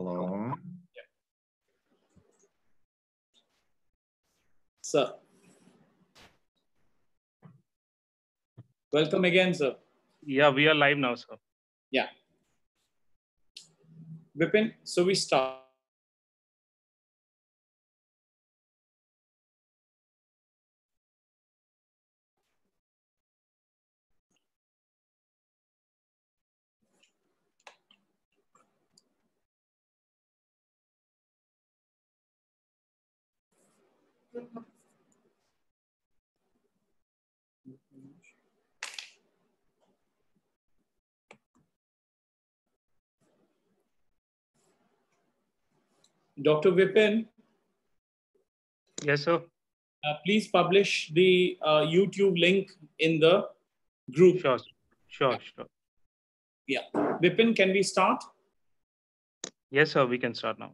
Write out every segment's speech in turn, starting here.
Hello. Yeah. Sir. Welcome again, sir. Yeah, we are live now, sir. Yeah. Vipin, so we start. Dr. Vipin, Yes, sir. uh, please publish the uh, YouTube link in the group. Sure. Sure, sure. Yeah. Vipin, can we start? Yes, sir. We can start now.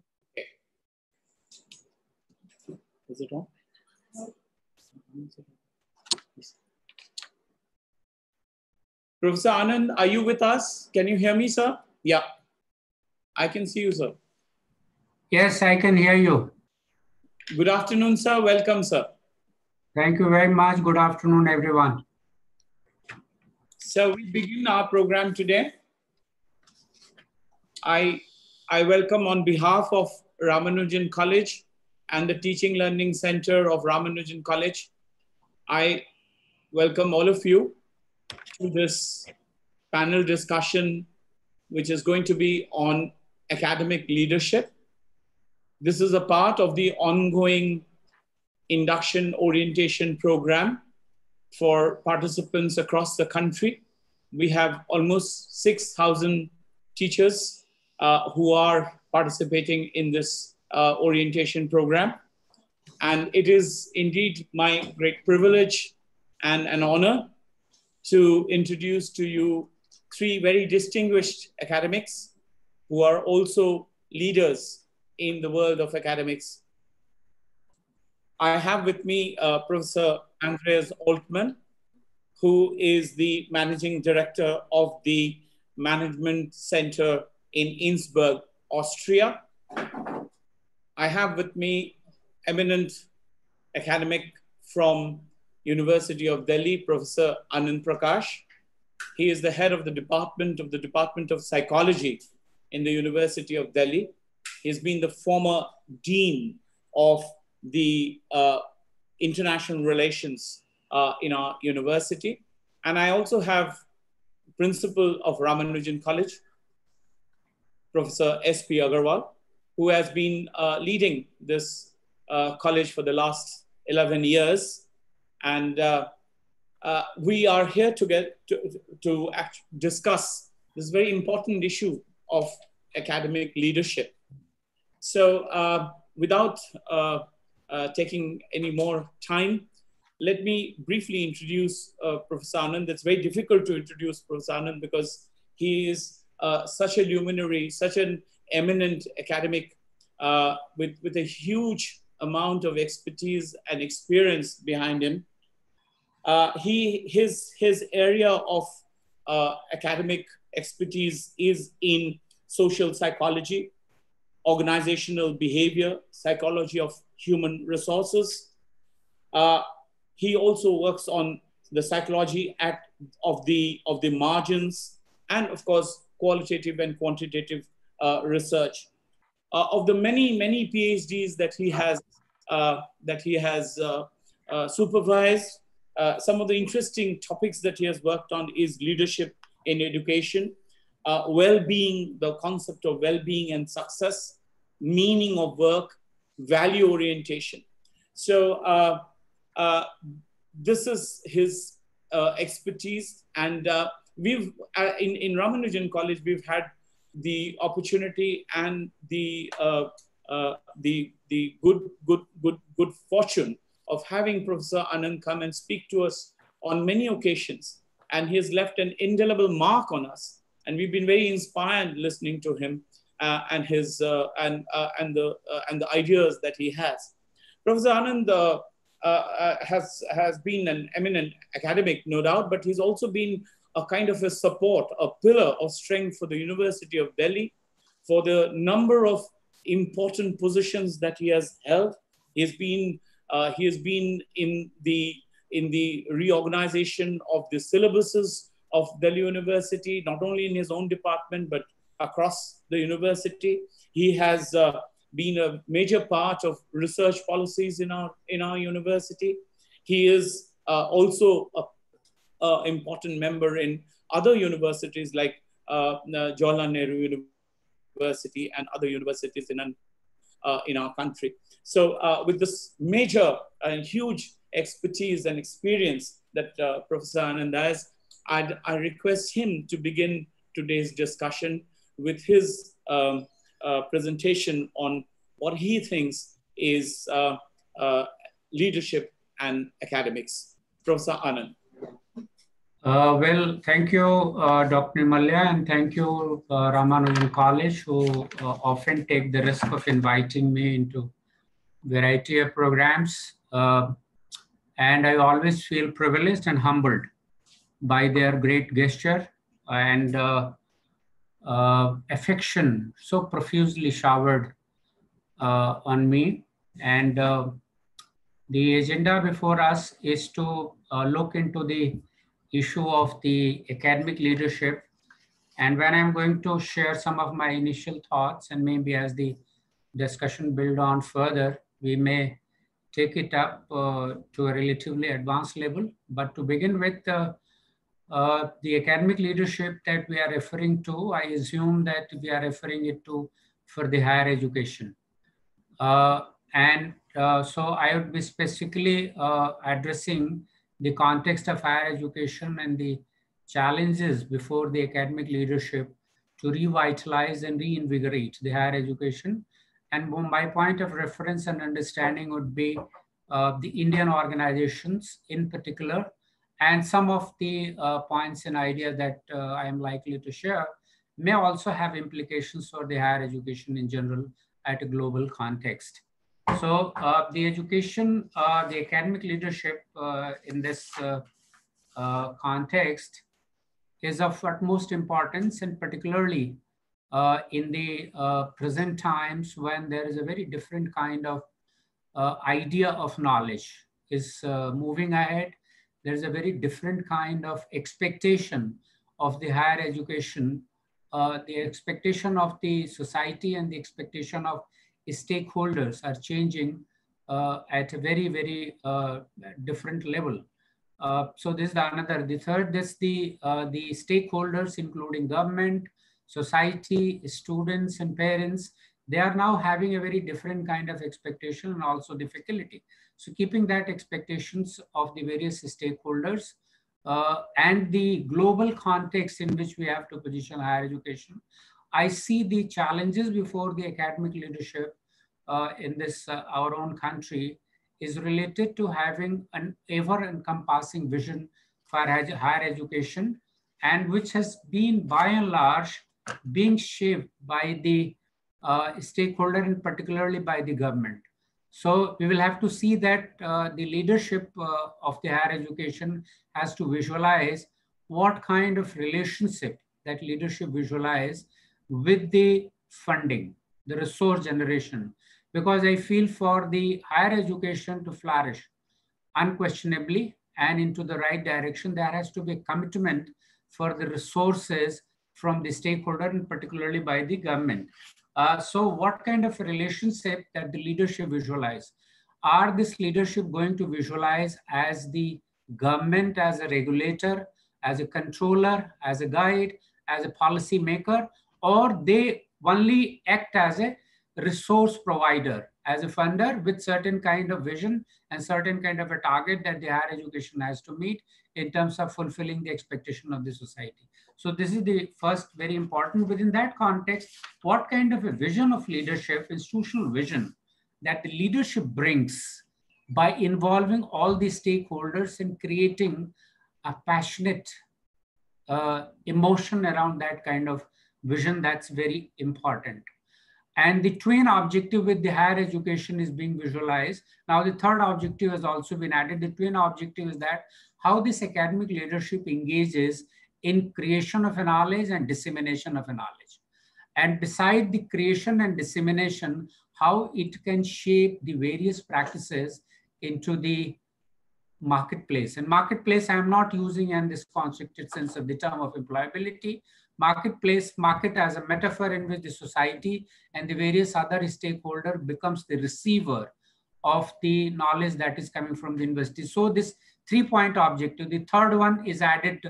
Is it on? Professor Anand, are you with us? Can you hear me, sir? Yeah. I can see you, sir. Yes, I can hear you. Good afternoon, sir. Welcome, sir. Thank you very much. Good afternoon, everyone. So we begin our program today. I, I welcome on behalf of Ramanujan College and the Teaching Learning Center of Ramanujan College, I welcome all of you to this panel discussion, which is going to be on academic leadership. This is a part of the ongoing induction orientation program for participants across the country. We have almost 6,000 teachers uh, who are participating in this uh, orientation program. And it is indeed my great privilege and an honor to introduce to you three very distinguished academics who are also leaders in the world of academics. I have with me uh, Professor Andreas Altman, who is the managing director of the Management Center in Innsbruck, Austria. I have with me eminent academic from University of Delhi, Professor Anand Prakash. He is the head of the department of the Department of Psychology in the University of Delhi. He's been the former dean of the uh, international relations uh, in our university. And I also have principal of Ramanujan College, Professor S.P. Agarwal, who has been uh, leading this uh, college for the last 11 years. And uh, uh, we are here to get to, to discuss this very important issue of academic leadership. So uh, without uh, taking any more time, let me briefly introduce Professor Anand. It's very difficult to introduce Professor Anand because he is such a luminary, such an eminent academic uh, with, with a huge amount of expertise and experience behind him. Uh, he, his, his area of uh, academic expertise is in social psychology, organizational behavior, psychology of human resources. Uh, he also works on the psychology at, of, the, of the margins and, of course, qualitative and quantitative uh, research. Uh, of the many, many PhDs that he has, uh, that he has uh, uh, supervised, uh, some of the interesting topics that he has worked on is leadership in education, well-being, the concept of well-being and success, meaning of work, value orientation. So this is his expertise and we've uh, in, in Ramanujan College, we've had the opportunity and the uh, uh, the the good good good good fortune of having Professor Anand come and speak to us on many occasions, and he has left an indelible mark on us, and we've been very inspired listening to him uh, and his uh, and uh, and the uh, and the ideas that he has. Professor Anand. has has been an eminent academic, no doubt, but he's also been a kind of a support, a pillar of strength for the University of Delhi, for the number of important positions that he has held. He's been Uh, he has been in the in the reorganization of the syllabuses of Delhi University, not only in his own department but across the university. He has uh, been a major part of research policies in our in our university. He is uh, also a, a, important member in other universities like uh, Jawaharlal Nehru University and other universities in uh, in our country. So uh, with this major and huge expertise and experience that uh, Professor Anand has, I'd, I request him to begin today's discussion with his um, uh, presentation on what he thinks is uh, uh, leadership and academics. Professor Anand. Uh, well, thank you, uh, Dr. Malya, and thank you, uh, Ramanujan College, who uh, often take the risk of inviting me into variety of programs. Uh, and I always feel privileged and humbled by their great gesture and uh, affection so profusely showered on me. And the agenda before us is to look into the issue of the academic leadership. And when I'm going to share some of my initial thoughts and maybe as the discussion build on further, we may take it up uh, to a relatively advanced level. But to begin with, uh, uh, the academic leadership that we are referring to, I assume that we are referring it to for the higher education. Uh, and uh, so I would be specifically uh, addressing the context of higher education and the challenges before the academic leadership to revitalize and reinvigorate the higher education. And my point of reference and understanding would be uh, the Indian organizations in particular, and some of the uh, points and ideas that uh, I am likely to share may also have implications for the higher education in general at a global context. So uh, the education, uh, the academic leadership uh, in this uh, uh, context is of utmost importance and particularly uh, in the present times when there is a very different kind of idea of knowledge is moving ahead. There's a very different kind of expectation of the higher education, the expectation of the society and the expectation of stakeholders are changing uh, at a very, very uh, different level. Uh, so this is the another. The third is the, uh, the stakeholders, including government, society, students, and parents. They are now having a very different kind of expectation and also difficulty. So keeping that expectations of the various stakeholders uh, and the global context in which we have to position higher education, I see the challenges before the academic leadership uh, in this uh, our own country is related to having an ever-encompassing vision for higher education and which has been by and large being shaped by the uh, stakeholder and particularly by the government. So we will have to see that uh, the leadership uh, of the higher education has to visualize what kind of relationship that leadership visualize with the funding, the resource generation. Because I feel for the higher education to flourish unquestionably and into the right direction, there has to be a commitment for the resources from the stakeholder and particularly by the government. Uh, so what kind of relationship that the leadership visualize? Are this leadership going to visualize as the government as a regulator, as a controller, as a guide, as a policy maker, or they only act as a resource provider, as a funder with certain kind of vision and certain kind of a target that the higher education has to meet in terms of fulfilling the expectation of the society. So this is the first very important within that context, what kind of a vision of leadership, institutional vision that the leadership brings by involving all the stakeholders in creating a passionate uh, emotion around that kind of vision that's very important. And the twin objective with the higher education is being visualized. Now the third objective has also been added. The twin objective is that how this academic leadership engages in creation of knowledge and dissemination of a knowledge. And beside the creation and dissemination, how it can shape the various practices into the marketplace. And marketplace, I'm not using in this constricted sense of the term of employability. Marketplace, market as a metaphor in which the society and the various other stakeholder becomes the receiver of the knowledge that is coming from the university. So this three-point objective, the third one is added,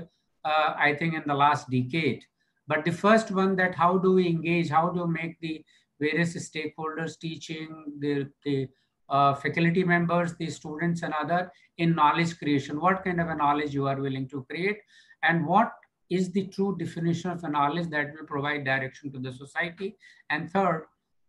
uh, I think, in the last decade. But the first one that how do we engage, how do we make the various stakeholders teaching, the, the uh, faculty members, the students and other in knowledge creation. What kind of a knowledge you are willing to create and what is the true definition of a knowledge that will provide direction to the society. And third,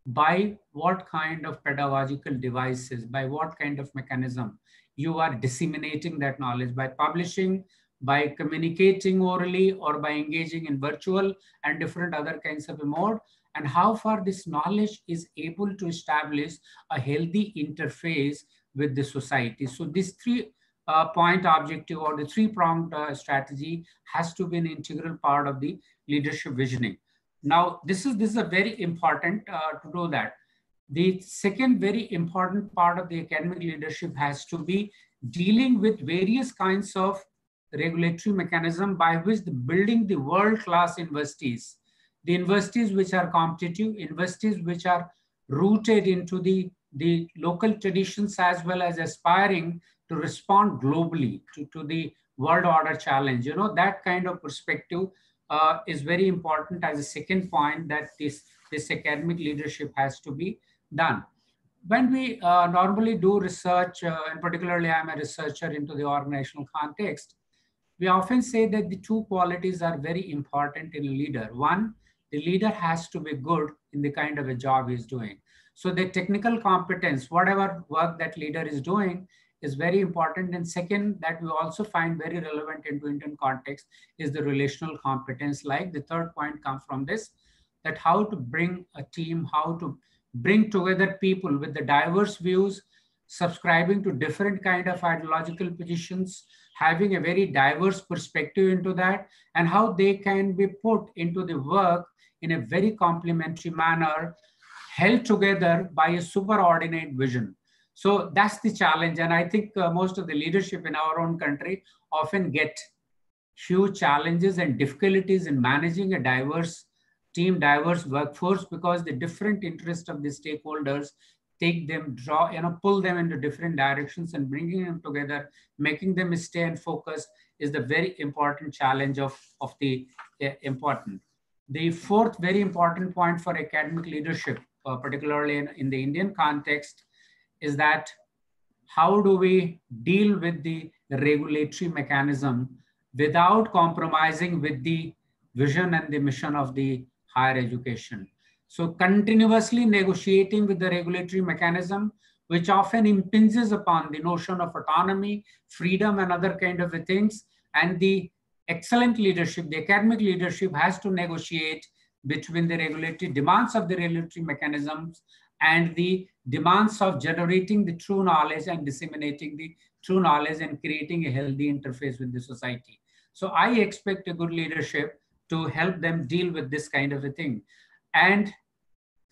by what kind of pedagogical devices, by what kind of mechanism you are disseminating that knowledge by publishing, by communicating orally or by engaging in virtual and different other kinds of a mode and how far this knowledge is able to establish a healthy interface with the society. So this three uh, point objective or the three pronged uh, strategy has to be an integral part of the leadership visioning. Now, this is, this is a very important uh, to do that. The second very important part of the academic leadership has to be dealing with various kinds of regulatory mechanism by which the building the world-class universities the universities which are competitive, universities which are rooted into the, the local traditions as well as aspiring to respond globally to, to the world order challenge. You know, that kind of perspective uh, is very important as a second point that this, this academic leadership has to be done. When we uh, normally do research, uh, and particularly I'm a researcher into the organizational context, we often say that the two qualities are very important in a leader. One the leader has to be good in the kind of a job he's doing. So the technical competence, whatever work that leader is doing is very important. And second, that we also find very relevant into Indian context is the relational competence. Like the third point comes from this, that how to bring a team, how to bring together people with the diverse views, subscribing to different kind of ideological positions, having a very diverse perspective into that, and how they can be put into the work in a very complementary manner, held together by a superordinate vision. So that's the challenge. And I think uh, most of the leadership in our own country often get huge challenges and difficulties in managing a diverse team, diverse workforce, because the different interests of the stakeholders take them, draw, you know, pull them into different directions and bringing them together, making them stay and focus is the very important challenge of, of the uh, important. The fourth very important point for academic leadership, uh, particularly in, in the Indian context, is that how do we deal with the regulatory mechanism without compromising with the vision and the mission of the higher education. So continuously negotiating with the regulatory mechanism, which often impinges upon the notion of autonomy, freedom, and other kind of things, and the excellent leadership, the academic leadership has to negotiate between the regulatory demands of the regulatory mechanisms and the demands of generating the true knowledge and disseminating the true knowledge and creating a healthy interface with the society. So I expect a good leadership to help them deal with this kind of a thing. And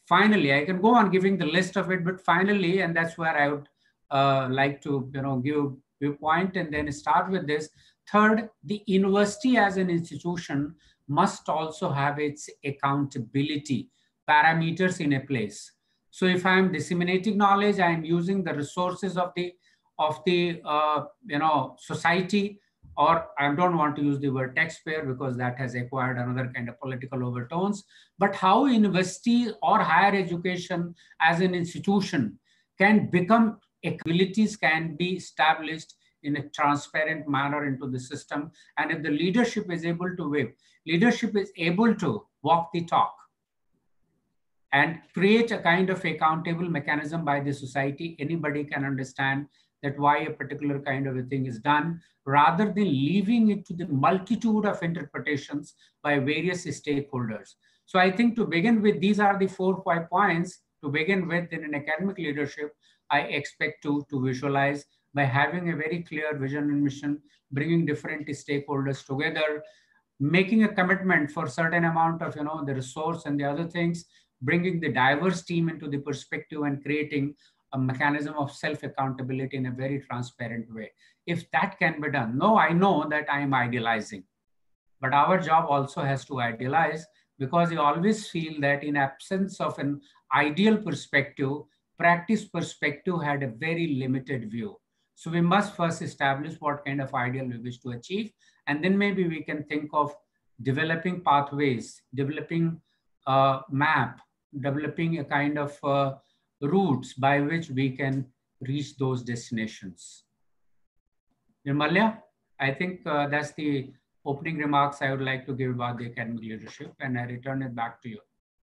finally, I can go on giving the list of it, but finally, and that's where I would uh, like to you know give viewpoint and then start with this. Third, the university as an institution must also have its accountability parameters in a place. So if I'm disseminating knowledge, I'm using the resources of the of the uh, you know society, or I don't want to use the word taxpayer because that has acquired another kind of political overtones. But how university or higher education as an institution can become abilities can be established in a transparent manner into the system. And if the leadership is able to whip, leadership is able to walk the talk and create a kind of accountable mechanism by the society, anybody can understand that why a particular kind of a thing is done, rather than leaving it to the multitude of interpretations by various stakeholders. So I think to begin with, these are the four, five points to begin with in an academic leadership, I expect to, to visualize by having a very clear vision and mission, bringing different stakeholders together, making a commitment for certain amount of you know the resource and the other things, bringing the diverse team into the perspective and creating a mechanism of self accountability in a very transparent way. If that can be done, no, I know that I am idealizing, but our job also has to idealize because you always feel that in absence of an ideal perspective, practice perspective had a very limited view. So we must first establish what kind of ideal we wish to achieve. And then maybe we can think of developing pathways, developing a map, developing a kind of uh, routes by which we can reach those destinations. Nirmalya, I think uh, that's the opening remarks I would like to give about the academic leadership, and I return it back to you.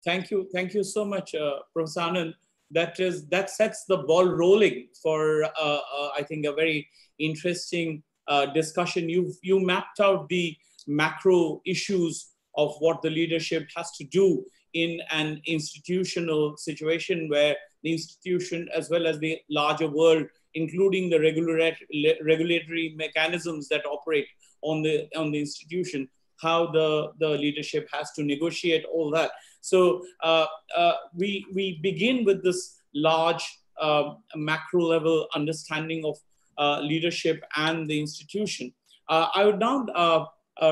Thank you. Thank you so much, uh, Professor Anand. That is that sets the ball rolling for uh, uh, I think a very interesting uh, discussion. You you mapped out the macro issues of what the leadership has to do in an institutional situation where the institution as well as the larger world including the regulatory mechanisms that operate on the on the institution how the the leadership has to negotiate all that. So uh, uh, we we begin with this large uh, macro level understanding of uh, leadership and the institution. Uh, i would now uh,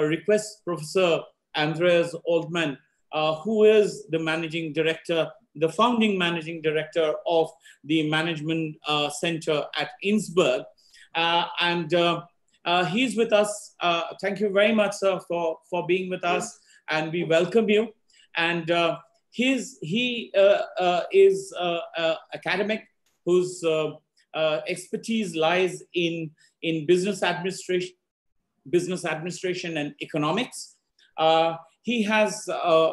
request professor andreas altman who is the managing director the founding managing director of the management center at innsbruck. And uh, he's with us. Uh, thank you very much, sir, for, for being with us, and we welcome you. And uh, he's, he uh, uh, is uh, academic whose expertise lies in, in business administration, business administration and economics. he has a,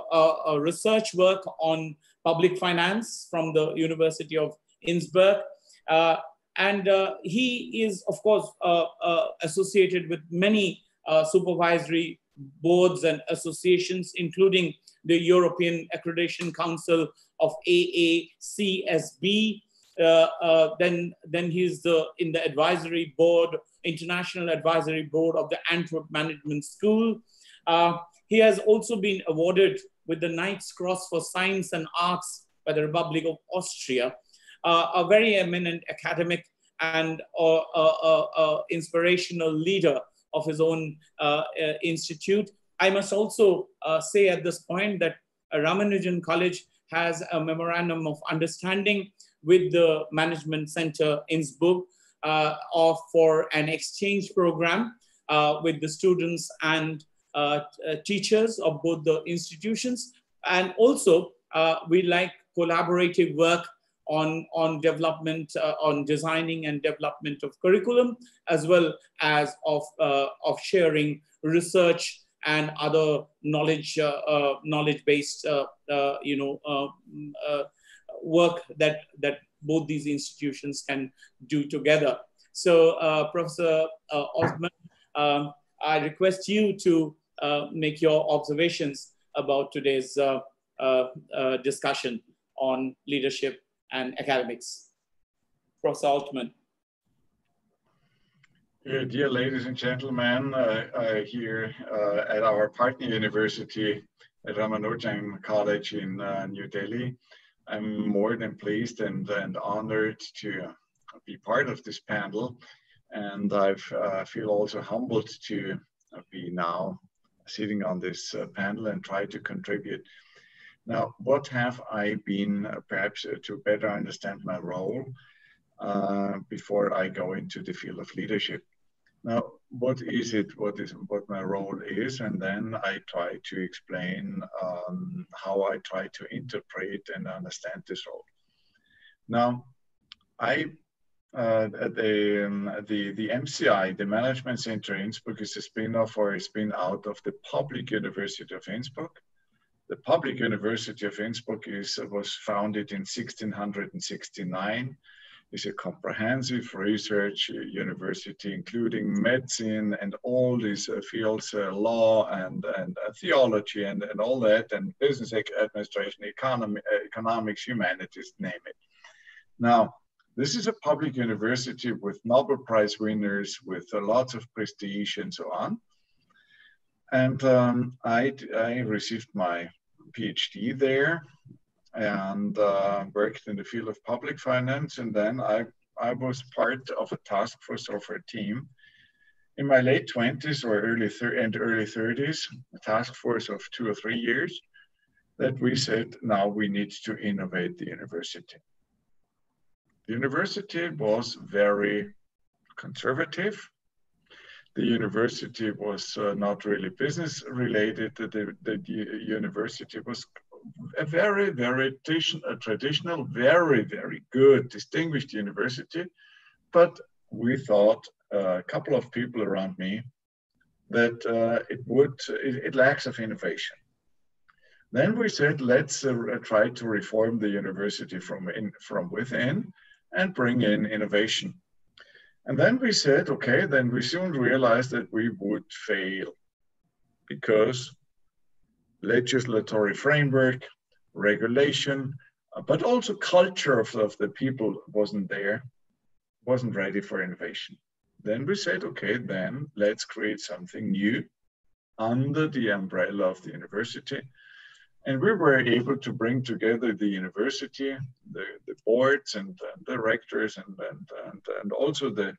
a, research work on public finance from the University of Innsbruck. And uh, he is, of course, uh, uh, associated with many supervisory boards and associations, including the European Accreditation Council of AACSB. Uh, uh, then, then he's the, in the advisory board, international advisory board of the Antwerp Management School. Uh, he has also been awarded with the Knight's Cross for Science and Arts by the Republic of Austria a very eminent academic and inspirational leader of his own uh, uh, institute. I must also uh, say at this point that Ramanujan College has a memorandum of understanding with the Management Center Innsbruck uh, of, for an exchange program uh, with the students and uh, teachers of both the institutions. And also, we like collaborative work on, on development, uh, on designing and development of curriculum, as well as of, uh, of sharing research and other knowledge, uh, uh knowledge-based, uh, uh, you know, mm, work that, that both these institutions can do together. So, Professor Altman, um, I request you to make your observations about today's discussion on leadership and academics. Professor Altman. Uh, dear ladies and gentlemen, uh, uh, here uh, at our partner university at Ramanujan College in uh, New Delhi, I'm more than pleased and, and honored to be part of this panel. And I uh, feel also humbled to be now sitting on this panel and try to contribute now, what have I been, uh, perhaps uh, to better understand my role uh, before I go into the field of leadership? Now, what is it, what is what my role is, and then I try to explain um, how I try to interpret and understand this role. Now, I uh, the, um, the, the MCI, the Management Center Innsbruck, is a spin-off or a spin-out of the Public University of Innsbruck. The Public University of Innsbruck is, was founded in 1669. It's a comprehensive research university, including medicine and all these uh, fields, uh, law and, and uh, theology and, and all that, and business administration, economy, uh, economics, humanities, name it. Now, this is a public university with Nobel Prize winners, with uh, lots of prestige and so on. And um, I, I received my PhD there. and uh, worked in the field of public finance. And then I, I was part of a task force of a team in my late 20s or early thir- and early 30s, a task force of two or three years, that we said now we need to innovate the university. The university was very conservative. The university was uh, not really business related. The, the, the university was a very, very a traditional, very, very good, distinguished university. But we thought, uh, a couple of people around me, that uh, it would, it, it, lacks of innovation. Then we said, let's uh, try to reform the university from, in, from within and bring in innovation. And then we said, okay, then we soon realized that we would fail because legislatory framework, regulation, uh, but also culture of, of the people wasn't there, wasn't ready for innovation. Then we said, okay, then let's create something new under the umbrella of the university. And we were able to bring together the university, the, the boards and, and the rectors and, and, and, and also the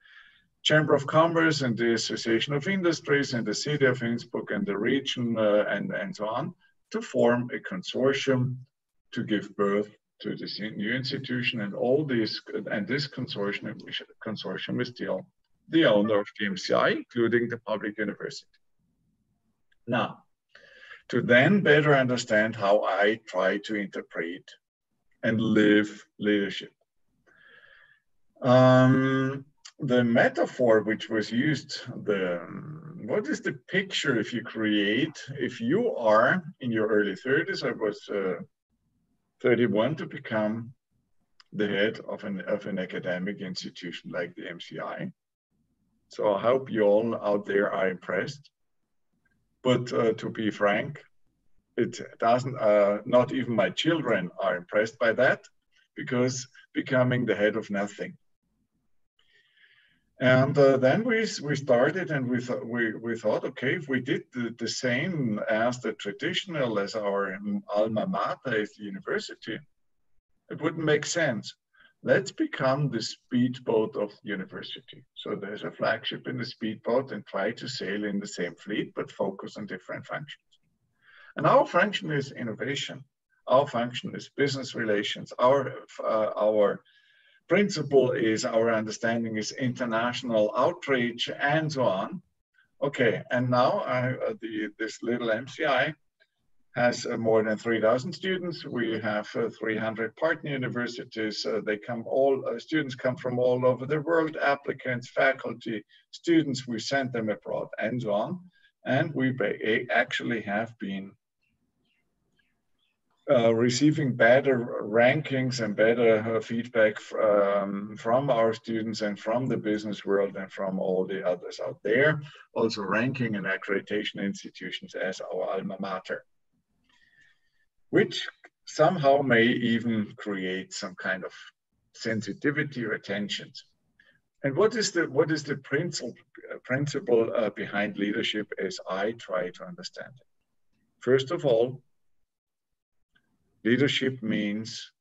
Chamber of Commerce and the Association of Industries and the City of Innsbruck and the region uh, and, and so on to form a consortium to give birth to this new institution and all these and this consortium consortium is still the owner of the MCI, including the public university. Now, to then better understand how I try to interpret and live leadership. Um, the metaphor which was used, the what is the picture if you create, if you are in your early 30s, I was uh, 31 to become the head of an, of an academic institution like the MCI. So I hope you all out there are impressed. But uh, to be frank, it doesn't, uh, not even my children are impressed by that because becoming the head of nothing and uh, then we, we started and we, th- we, we thought, okay, if we did the, the same as the traditional, as our alma mater is the university, it wouldn't make sense. Let's become the speedboat of the university. So there's a flagship in the speedboat and try to sail in the same fleet, but focus on different functions. And our function is innovation. Our function is business relations. Our, uh, our principle is our understanding is international outreach and so on. Okay, and now I, uh, the, this little MCI has uh, more than 3,000 students. We have uh, 300 partner universities. Uh, they come all, students come from all over the world, applicants, faculty, students, we send them abroad and so on. And we actually have been uh, receiving better rankings and better uh, feedback um, from our students and from the business world and from all the others out there. Also ranking and accreditation institutions as our alma mater, which somehow may even create some kind of sensitivity or tensions. And what is the what is the principle principle uh, behind leadership as I try to understand it? First of all, Leadership means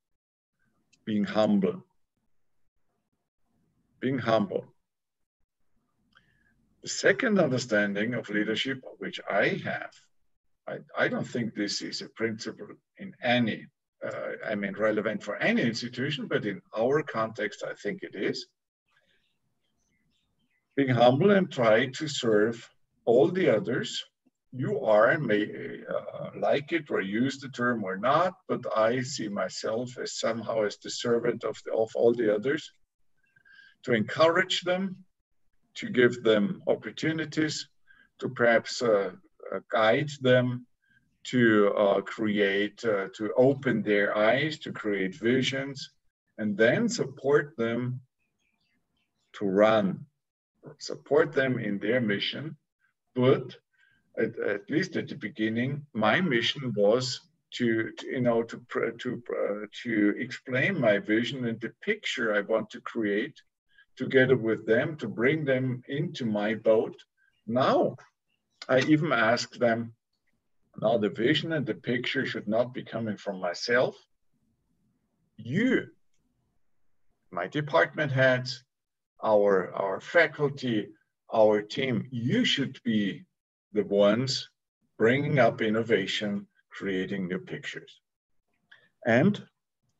being humble. Being humble. The second understanding of leadership, which I have, I, I don't think this is a principle in any, uh, I mean, relevant for any institution, but in our context, I think it is. Being humble and try to serve all the others you are may uh, like it or use the term or not, but I see myself as somehow as the servant of, the, of all the others, to encourage them, to give them opportunities, to perhaps uh, guide them, to uh, create, uh, to open their eyes, to create visions, and then support them to run, support them in their mission, but at, at least at the beginning, my mission was to, to you know to to uh, to explain my vision and the picture I want to create together with them to bring them into my boat. Now, I even ask them. Now the vision and the picture should not be coming from myself, you, my department heads, our, our faculty, our team, you should be the ones bringing up innovation, creating new pictures. And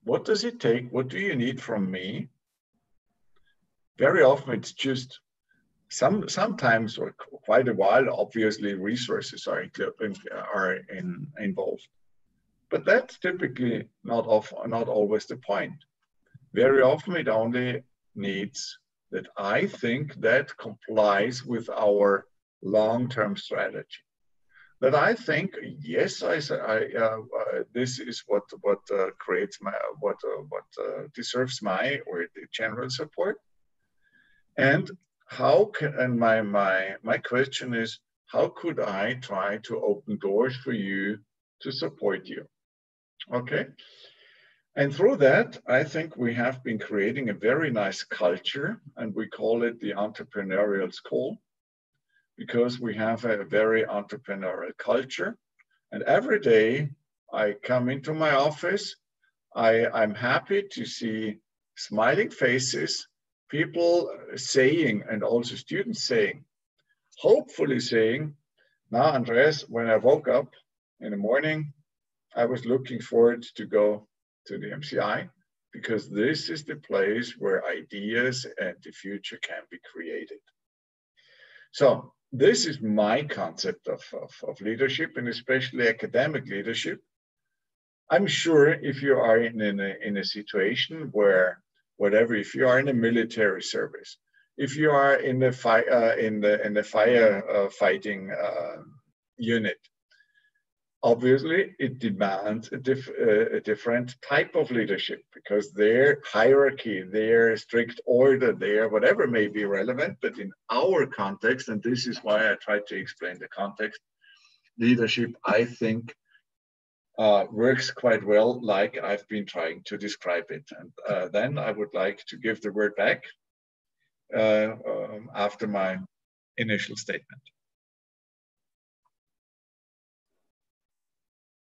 what does it take? What do you need from me? Very often it's just some sometimes or quite a while, obviously resources are, are in, involved. But that's typically not, off, not always the point. Very often it only needs that I think that complies with our long-term strategy. That I think, yes, I, I uh, uh, this is what what uh, creates my what uh, what uh, deserves my or the general support, and how can and my my my question is how could I try to open doors for you to support you? Okay. And through that, I think we have been creating a very nice culture, and we call it the entrepreneurial school because we have a very entrepreneurial culture. And every day I come into my office, I, I'm happy to see smiling faces, people saying, and also students saying, hopefully saying, now, Andreas, when I woke up in the morning, I was looking forward to go to the MCI because this is the place where ideas and the future can be created. So this is my concept of, of, of leadership and especially academic leadership. I'm sure if you are in, in, a, in a situation where whatever, if you are in a military service, if you are in the, fi- uh, in the, in the fire uh, fighting uh, unit, obviously it demands a, uh, a, different type of leadership because their hierarchy, their strict order, their whatever may be relevant, but in our context, and this is why I tried to explain the context, leadership, I think, uh, works quite well like I've been trying to describe it. And uh, then I would like to give the word back uh, um, after my initial statement.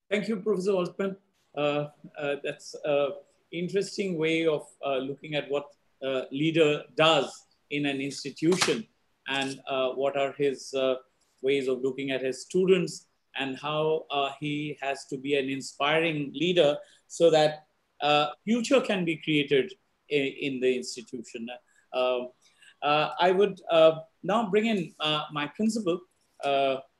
Thank you, Professor Altman. Uh, uh, that's an interesting way of uh, looking at what a leader does in an institution and uh, what are his uh, ways of looking at his students and how uh, he has to be an inspiring leader so that future can be created in, in the institution. Um, I would now bring in my principal,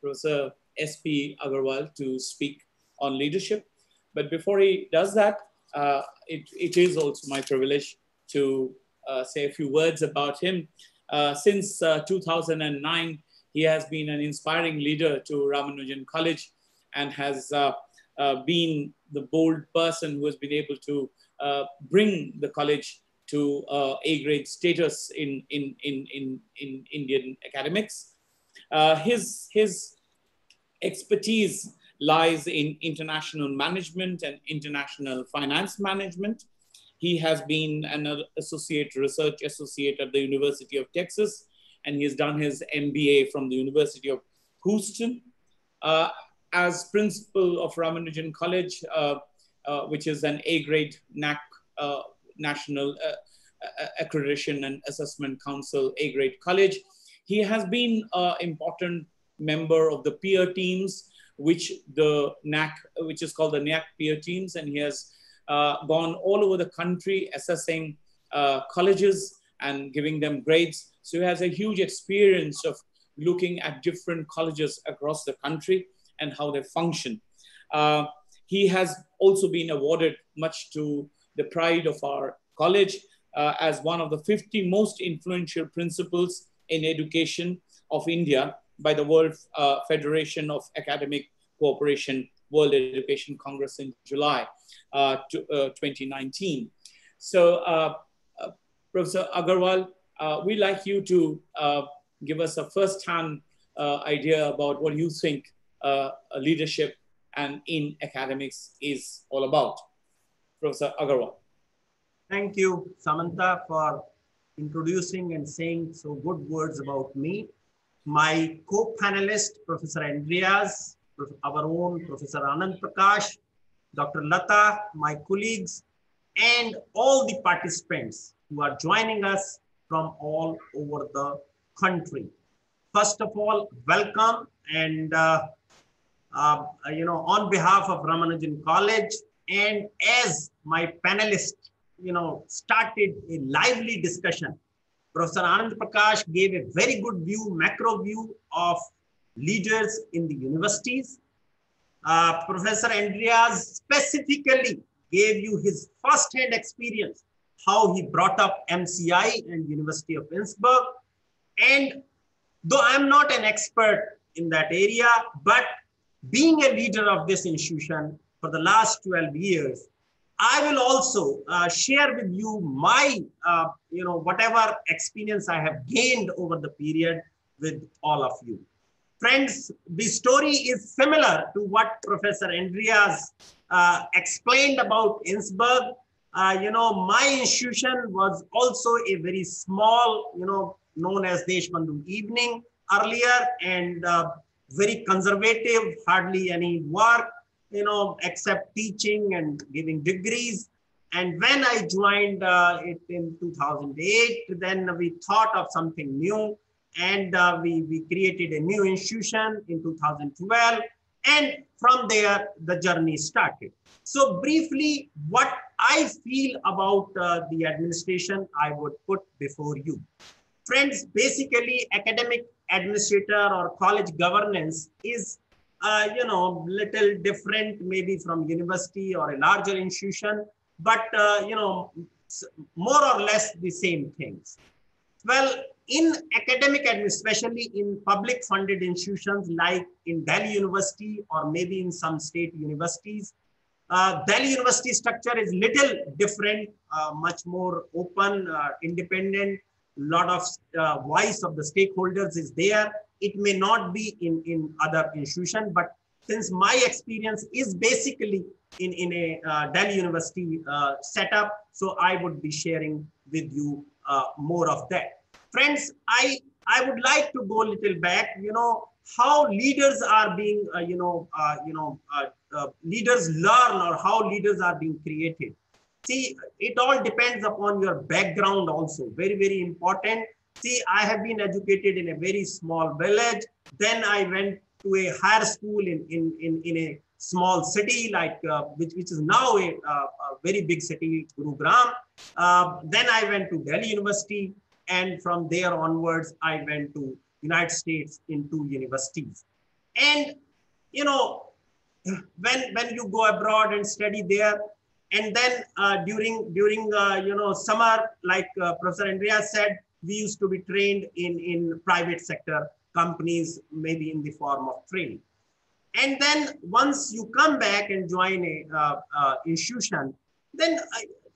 Professor S.P. Agarwal, to speak on leadership. But before he does that, uh, it, it is also my privilege to uh, say a few words about him. Uh, since uh, 2009, he has been an inspiring leader to Ramanujan College and has uh, uh, been the bold person who has been able to bring the college to A grade status in, in, in, in, in Indian academics. his, his expertise lies in international management and international finance management. He has been an associate research associate at the University of Texas, and he has done his MBA from the University of Houston. Uh, as principal of Ramanujan College, uh, uh, which is an A-grade NAAC uh, National uh, Accreditation and Assessment Council A-grade college, he has been an important member of the peer teams which the NAAC, which is called the NAAC peer teams, and he has gone all over the country assessing colleges and giving them grades. So he has a huge experience of looking at different colleges across the country and how they function. Uh, he has also been awarded, much to the pride of our college, uh, as one of the 50 most influential principals in education of India by the World uh, Federation of Academic Cooperation World Education Congress in July uh, to, uh, 2019. So, uh, Professor Agarwal, uh, we'd like you to uh, give us a first-hand uh, idea about what you think uh, leadership and in academics is all about. Professor Agarwal. Thank you, Samanta, for introducing and saying so good words about me my co-panelist, Professor Andreas, our own Professor Anand Prakash, Dr. Lata, my colleagues, and all the participants who are joining us from all over the country. First of all, welcome and uh, uh, you know, on behalf of Ramanujan College and as my panelists, you know, started a lively discussion, Professor Anand Prakash gave a very good view, macro view of leaders in the universities. Uh, Professor Andreas specifically gave you his first-hand experience, how he brought up MCI and University of Innsbruck. And though I'm not an expert in that area, but being a leader of this institution for the last 12 years, I will also uh, share with you my, uh, you know, whatever experience I have gained over the period with all of you. Friends, the story is similar to what Professor Andreas uh, explained about Innsbruck. Uh, you know, my institution was also a very small, you know, known as Deshbandhu Evening earlier and uh, very conservative, hardly any work, you know, except teaching and giving degrees. And when I joined uh, it in 2008, then we thought of something new and uh, we, we created a new institution in 2012. And from there, the journey started. So briefly, what I feel about uh, the administration, I would put before you. Friends, basically academic administrator or college governance is, uh, you know, little different maybe from university or a larger institution, but, uh, you know, more or less the same things. Well, in academic and especially in public funded institutions like in Delhi University or maybe in some state universities, uh, Delhi University structure is little different, uh, much more open, uh, independent, lot of uh, voice of the stakeholders is there. It may not be in, in other institution, but since my experience is basically in, in a uh, Delhi University uh, setup, so I would be sharing with you more of that. Friends, I, I would like to go a little back, you know, how leaders are being, uh, you know, uh, you know, uh, uh, leaders learn or how leaders are being created. See, it all depends upon your background also. Very, very important. See, I have been educated in a very small village. Then I went to a higher school in, in, in, in a small city like uh, which, which is now a, uh, a very big city, Gurugram. Uh, then I went to Delhi University. And from there onwards, I went to United States in two universities. And, you know, when, when you go abroad and study there, and then uh, during, during uh, you know, summer, like uh, Professor Andrea said, we used to be trained in, in private sector companies, maybe in the form of training. And then once you come back and join a uh, uh, institution, then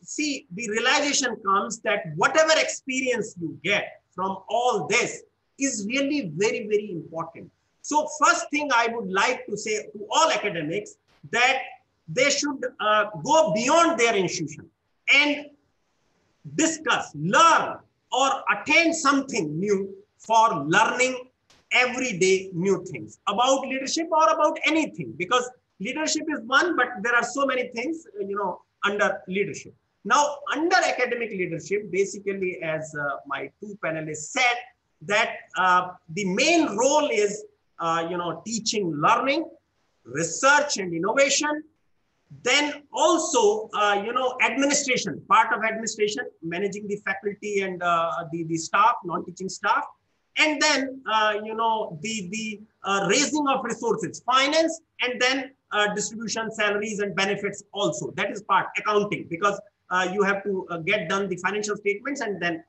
see, the realization comes that whatever experience you get from all this is really very, very important. So first thing I would like to say to all academics that they should uh, go beyond their institution and discuss, learn, or attain something new for learning everyday new things about leadership or about anything because leadership is one, but there are so many things, you know, under leadership. Now, under academic leadership, basically, as uh, my two panelists said, that uh, the main role is, uh, you know, teaching, learning, research and innovation, then also, uh, you know, administration, part of administration, managing the faculty and uh, the, the staff, non-teaching staff, and then, uh, you know, the, the raising of resources, finance, and then distribution, salaries and benefits also. That is part, accounting, because you have to uh, get done the financial statements and then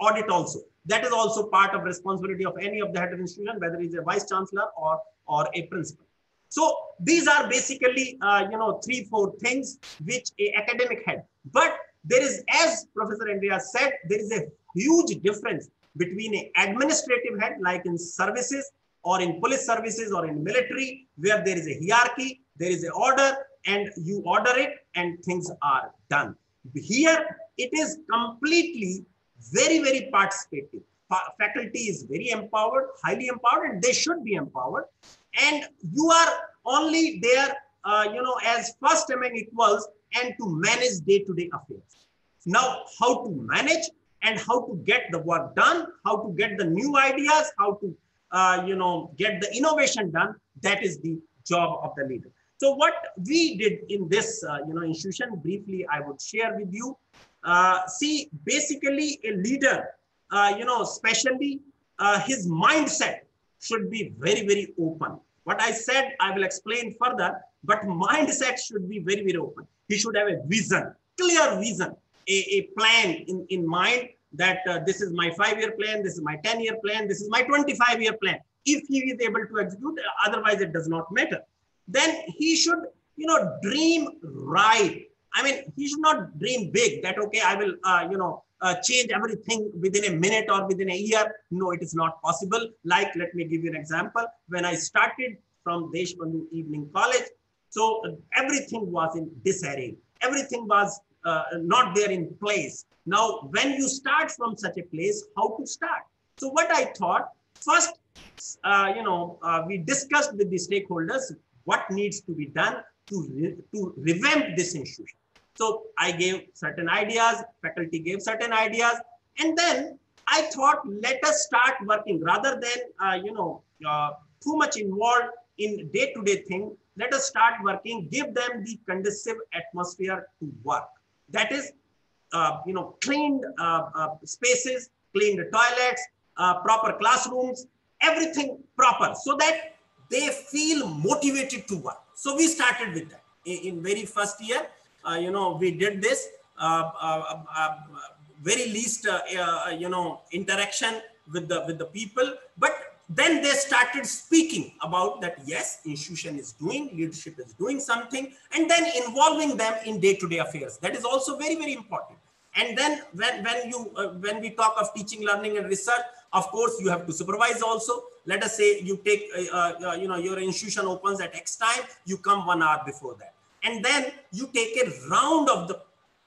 audit also. That is also part of responsibility of any of the head of institution, whether it's a vice chancellor or, or a principal. So these are basically, uh, you know, three, four things which a academic head. But there is, as Professor Andrea said, there is a huge difference between an administrative head, like in services or in police services or in military, where there is a hierarchy, there is an order, and you order it and things are done. Here, it is completely very, very participative. Fa faculty is very empowered, highly empowered, and they should be empowered. And you are only there, uh, you know, as first among equals and to manage day-to-day affairs. Now, how to manage and how to get the work done, how to get the new ideas, how to uh, you know get the innovation done. That is the job of the leader. So what we did in this uh, you know institution, briefly, I would share with you. Uh, see, basically, a leader, uh, you know, especially uh, his mindset should be very very open. What I said, I will explain further. But mindset should be very very open. He should have a vision, clear vision, a, a plan in in mind that uh, this is my five year plan, this is my 10 year plan, this is my 25 year plan. If he is able to execute, otherwise it does not matter. Then he should, you know, dream right. I mean, he should not dream big that, okay, I will, uh, you know, uh, change everything within a minute or within a year. No, it is not possible. Like, let me give you an example. When I started from Deshbandhu Evening College, so everything was in disarray. Everything was uh, not there in place. Now, when you start from such a place, how to start? So what I thought, first, uh, you know, uh, we discussed with the stakeholders what needs to be done to, re to revamp this institution. So I gave certain ideas, faculty gave certain ideas, and then I thought, let us start working rather than, uh, you know, uh, too much involved in day-to-day -day thing. Let us start working, give them the conducive atmosphere to work. That is uh, you know, cleaned uh, uh, spaces, cleaned toilets, proper classrooms, everything proper so that they feel motivated to work. So we started with that. In, in very first year, uh, you know, we did this uh, uh, very least, you know, interaction with the with the people, but then they started speaking about that yes institution is doing leadership is doing something and then involving them in day-to-day affairs that is also very very important and then when, when you uh, when we talk of teaching learning and research of course you have to supervise also. Let us say you take uh, uh, you know your institution opens at x time you come one hour before that. And then you take a round of the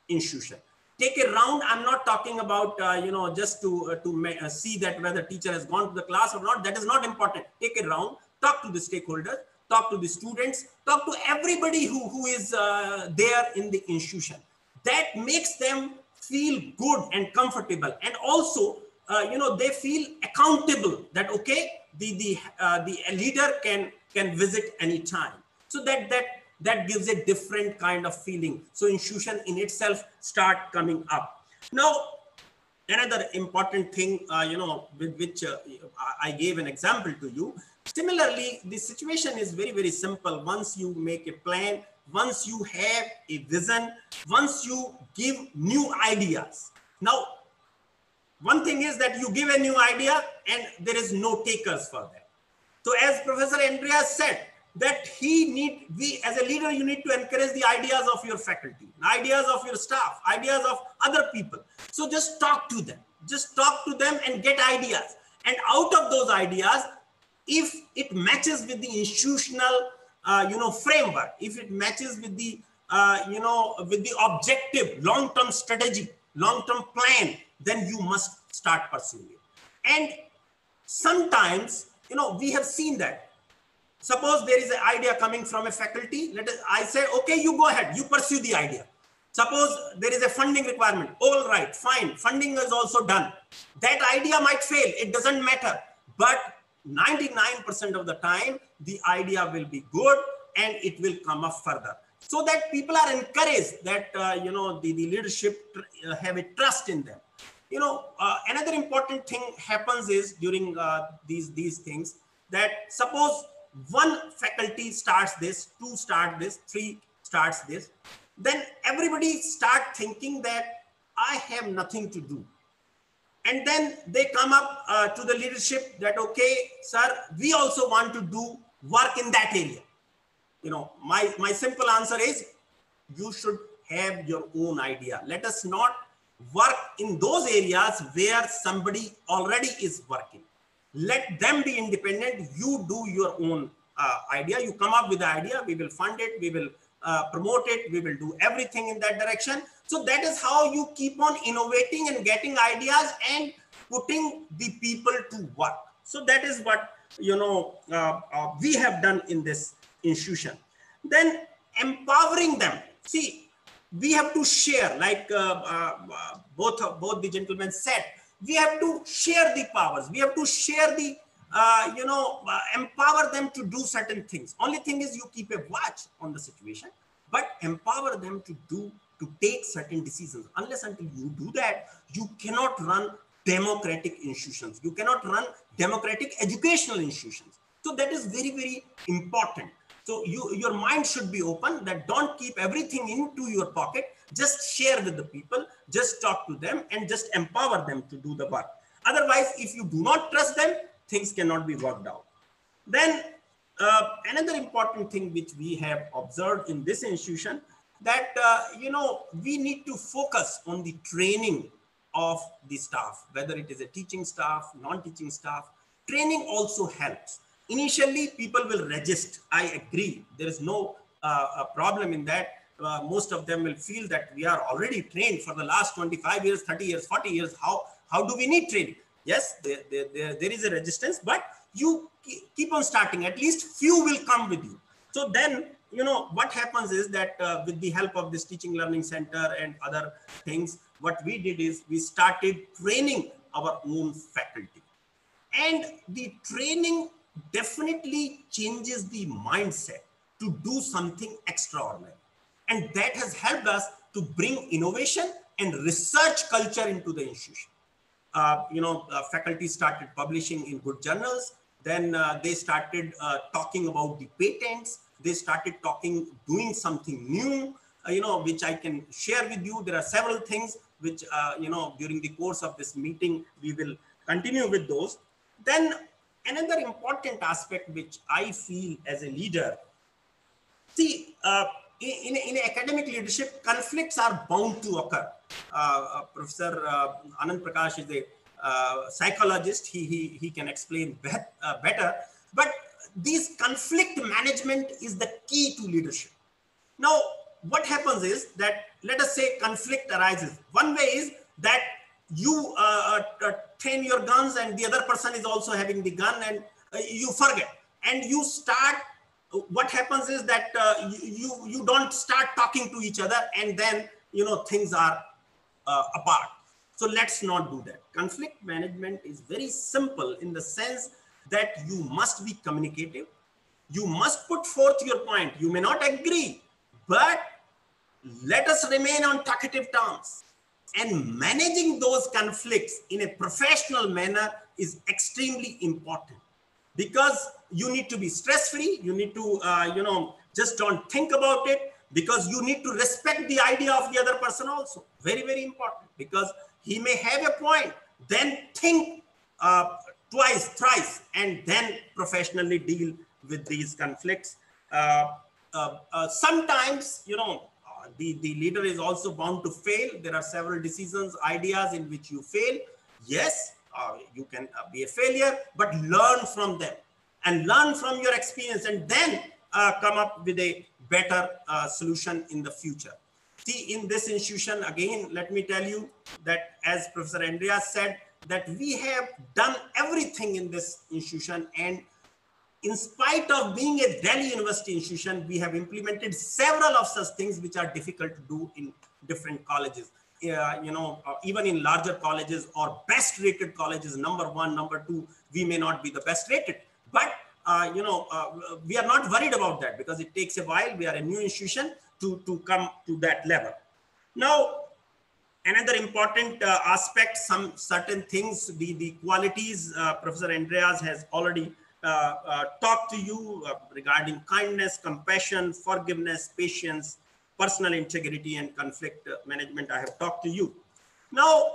institution. Take a round i'm not talking about uh, you know just to uh, to uh, see that whether teacher has gone to the class or not. That is not important. Take a round talk to the stakeholders talk to the students talk to everybody who who is uh, there in the institution. That makes them feel good and comfortable. And also uh, you know they feel accountable that okay the the uh, the leader can can visit anytime so that that that gives a different kind of feeling. So institution in itself start coming up. Now, another important thing, uh, you know, with which uh, I gave an example to you. Similarly, the situation is very, very simple. Once you make a plan, once you have a vision, once you give new ideas. Now, one thing is that you give a new idea and there is no takers for that. So as Professor Andreas said, that he need we as a leader you need to encourage the ideas of your faculty ideas of your staff ideas of other people. So just talk to them. Just talk to them and get ideas. And out of those ideas if it matches with the institutional uh, you know framework if it matches with the uh, you know with the objective long term strategy long term plan then you must start pursuing it and sometimes you know we have seen that Suppose there is an idea coming from a faculty. Let us, I say, okay, you go ahead, you pursue the idea. Suppose there is a funding requirement. All right, fine. Funding is also done. That idea might fail. It doesn't matter. But 99% of the time, the idea will be good and it will come up further. So that people are encouraged that, uh, you know, the, the leadership uh, have a trust in them. You know, uh, another important thing happens is during uh, these, these things that suppose one faculty starts this, two start this, three starts this, then everybody start thinking that I have nothing to do. And then they come up uh, to the leadership that, okay, sir, we also want to do work in that area. You know, my, my simple answer is you should have your own idea. Let us not work in those areas where somebody already is working. Let them be independent. You do your own uh, idea. You come up with the idea. We will fund it. We will uh, promote it. We will do everything in that direction. So that is how you keep on innovating and getting ideas and putting the people to work. So that is what you know uh, uh we have done in this institution. Then empowering them. See we have to share, like uh, uh, both, both the gentlemen said, we have to share the powers. We have to share the, uh, you know, uh, empower them to do certain things. Only thing is you keep a watch on the situation, but empower them to do, to take certain decisions. Unless until you do that, you cannot run democratic institutions. You cannot run democratic educational institutions. So that is very, very important. So you, your mind should be open that don't keep everything into your pocket. Just share with the people, just talk to them and just empower them to do the work. Otherwise, if you do not trust them, things cannot be worked out. Then uh, another important thing which we have observed in this institution that, uh, you know, we need to focus on the training of the staff, whether it is a teaching staff, non-teaching staff, training also helps initially people will resist. i agree. There is no uh, problem in that. Uh, most of them will feel that we are already trained for the last 25 years 30 years 40 years. How how do we need training? Yes there, there, there, there is a resistance but you keep on starting. At least few will come with you. So then you know what happens is that uh, with the help of this teaching learning center and other things what we did is we started training our own faculty. And the training definitely changes the mindset to do something extraordinary. And that has helped us to bring innovation and research culture into the institution. Uh, you know, uh, faculty started publishing in good journals. Then uh, they started uh, talking about the patents. They started talking, doing something new, uh, you know, which I can share with you. There are several things which, uh, you know, during the course of this meeting, we will continue with those. Then another important aspect which I feel as a leader, see, uh, in, in, academic leadership, conflicts are bound to occur. Uh, uh, Professor uh, Anand Prakash is a uh, psychologist. He, he, he can explain uh, better. But this conflict management is the key to leadership. Now, what happens is that, let us say conflict arises. One way is that you uh, uh, uh, train your guns and the other person is also having the gun and uh, you forget. And you start what happens is that uh, you you don't start talking to each other and then you know things are apart. So let's not do that. Conflict management is very simple in the sense that you must be communicative. You must put forth your point. You may not agree but let us remain on talkative terms and managing those conflicts in a professional manner is extremely important. Because you need to be stress free you need to uh, you know just don't think about it. Because you need to respect the idea of the other person also. Very very important. Because he may have a point then think uh, twice thrice and then professionally deal with these conflicts. Uh, uh, uh sometimes you know the, the leader is also bound to fail. There are several decisions, ideas in which you fail. Yes, uh, you can uh, be a failure, but learn from them and learn from your experience and then uh, come up with a better uh, solution in the future. See, in this institution, again, let me tell you that as Professor Andreas said, that we have done everything in this institution and in spite of being a Delhi University institution, we have implemented several of such things which are difficult to do in different colleges. Uh, you know, uh, even in larger colleges or best rated colleges, number one, number two, we may not be the best rated. But, uh, you know, uh, we are not worried about that because it takes a while. We are a new institution to, to come to that level. Now, another important uh, aspect, some certain things, the, the qualities uh, Professor Andreas has already talk to you uh, regarding kindness, compassion, forgiveness, patience, personal integrity, and conflict management. I have talked to you. Now,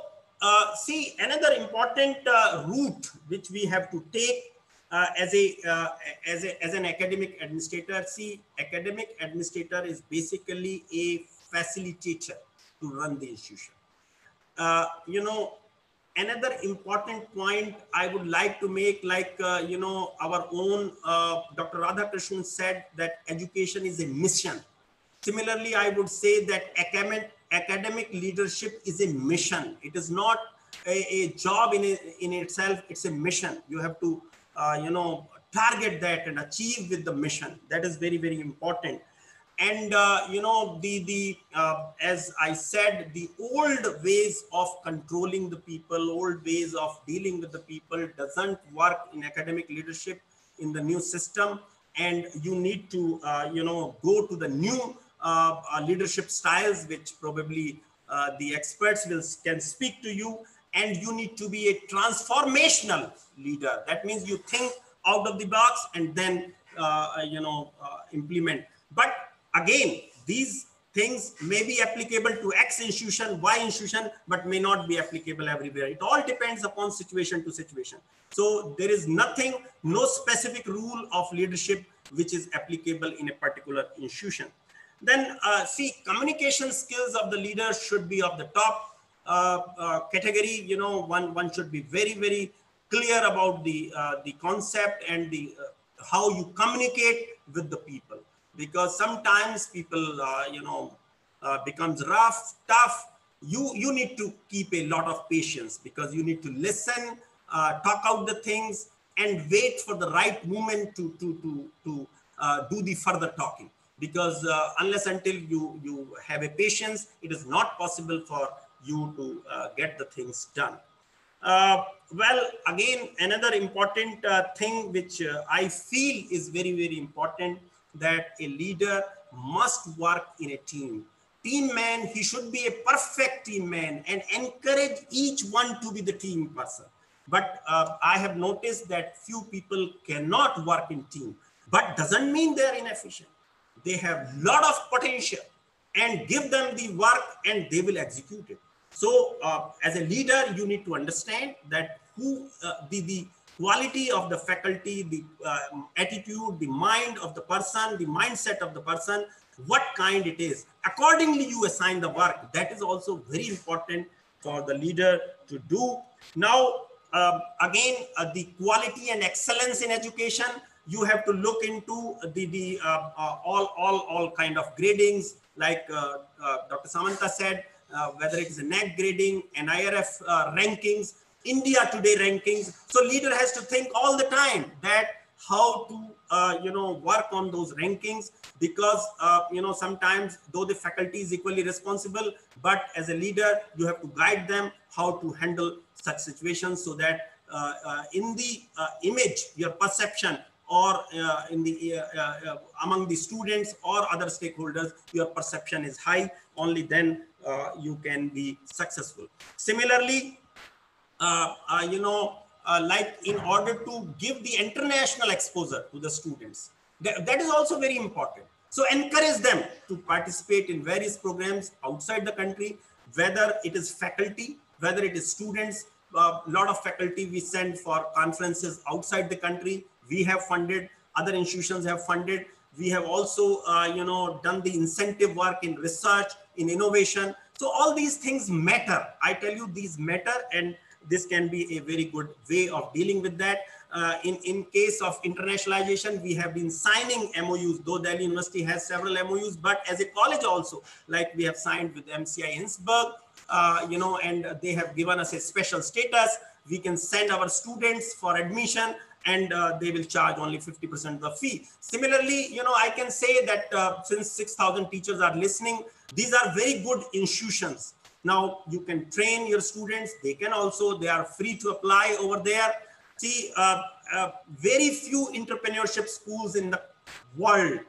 see, another important route which we have to take uh, as a uh, as a as an academic administrator see academic administrator is basically a facilitator to run the institution uh, you know another important point I would like to make, like, uh, you know, our own uh, Dr. Radhakrishnan said that education is a mission. Similarly, I would say that academic, academic leadership is a mission. It is not a, a job in, a, in itself, it's a mission. You have to, uh, you know, target that and achieve with the mission. That is very, very important. And uh, you know the the uh, as i said the old ways of controlling the people old ways of dealing with the people doesn't work in academic leadership in the new system. And you need to uh, you know go to the new uh, uh, leadership styles which probably uh, the experts will can speak to you. And you need to be a transformational leader. That means you think out of the box and then you know implement. But Again, these things may be applicable to X institution, Y institution, but may not be applicable everywhere. It all depends upon situation to situation. So there is nothing, no specific rule of leadership which is applicable in a particular institution. Then uh, see, communication skills of the leader should be of the top uh, uh, category. You know, one, one should be very, very clear about the, uh, the concept and the, uh, how you communicate with the people because sometimes people, uh, you know, uh, becomes rough, tough. You, you need to keep a lot of patience because you need to listen, uh, talk out the things and wait for the right moment to, to, to, to uh, do the further talking. Because uh, unless until you, you have a patience, it is not possible for you to uh, get the things done. Uh, well, again, another important uh, thing which uh, I feel is very, very important that a leader must work in a team. Team man, he should be a perfect team man and encourage each one to be the team person. But uh, I have noticed that few people cannot work in team, but doesn't mean they're inefficient. They have lot of potential and give them the work and they will execute it. So uh, as a leader, you need to understand that who uh, the, the quality of the faculty, the uh, attitude, the mind of the person, the mindset of the person, what kind it is. Accordingly, you assign the work. That is also very important for the leader to do. Now, uh, again, uh, the quality and excellence in education, you have to look into the, the uh, uh, all, all, all kind of gradings, like uh, Dr. Samanta said, whether it is a NAAC grading, NIRF rankings, India Today rankings. So leader has to think all the time that how to uh, you know work on those rankings because uh, you know sometimes though the faculty is equally responsible but as a leader you have to guide them how to handle such situations so that uh, uh in the uh, image your perception or uh, in the among the students or other stakeholders your perception is high only then you can be successful similarly you know, uh, like in order to give the international exposure to the students. That, that is also very important. So encourage them to participate in various programs outside the country, whether it is faculty, whether it is students, a uh, lot of faculty we send for conferences outside the country. We have funded, other institutions have funded. We have also, uh, you know, done the incentive work in research, in innovation. So all these things matter. I tell you, these matter. And this can be a very good way of dealing with that. Uh, in, in case of internationalization, we have been signing MOUs, though Delhi University has several MOUs, but as a college also, like we have signed with MCI Innsbruck, uh, you know, and they have given us a special status. We can send our students for admission and uh, they will charge only 50% of the fee. Similarly, you know, I can say that uh, since 6,000 teachers are listening, these are very good institutions now you can train your students. They can also, they are free to apply over there. See, uh, uh, very few entrepreneurship schools in the world.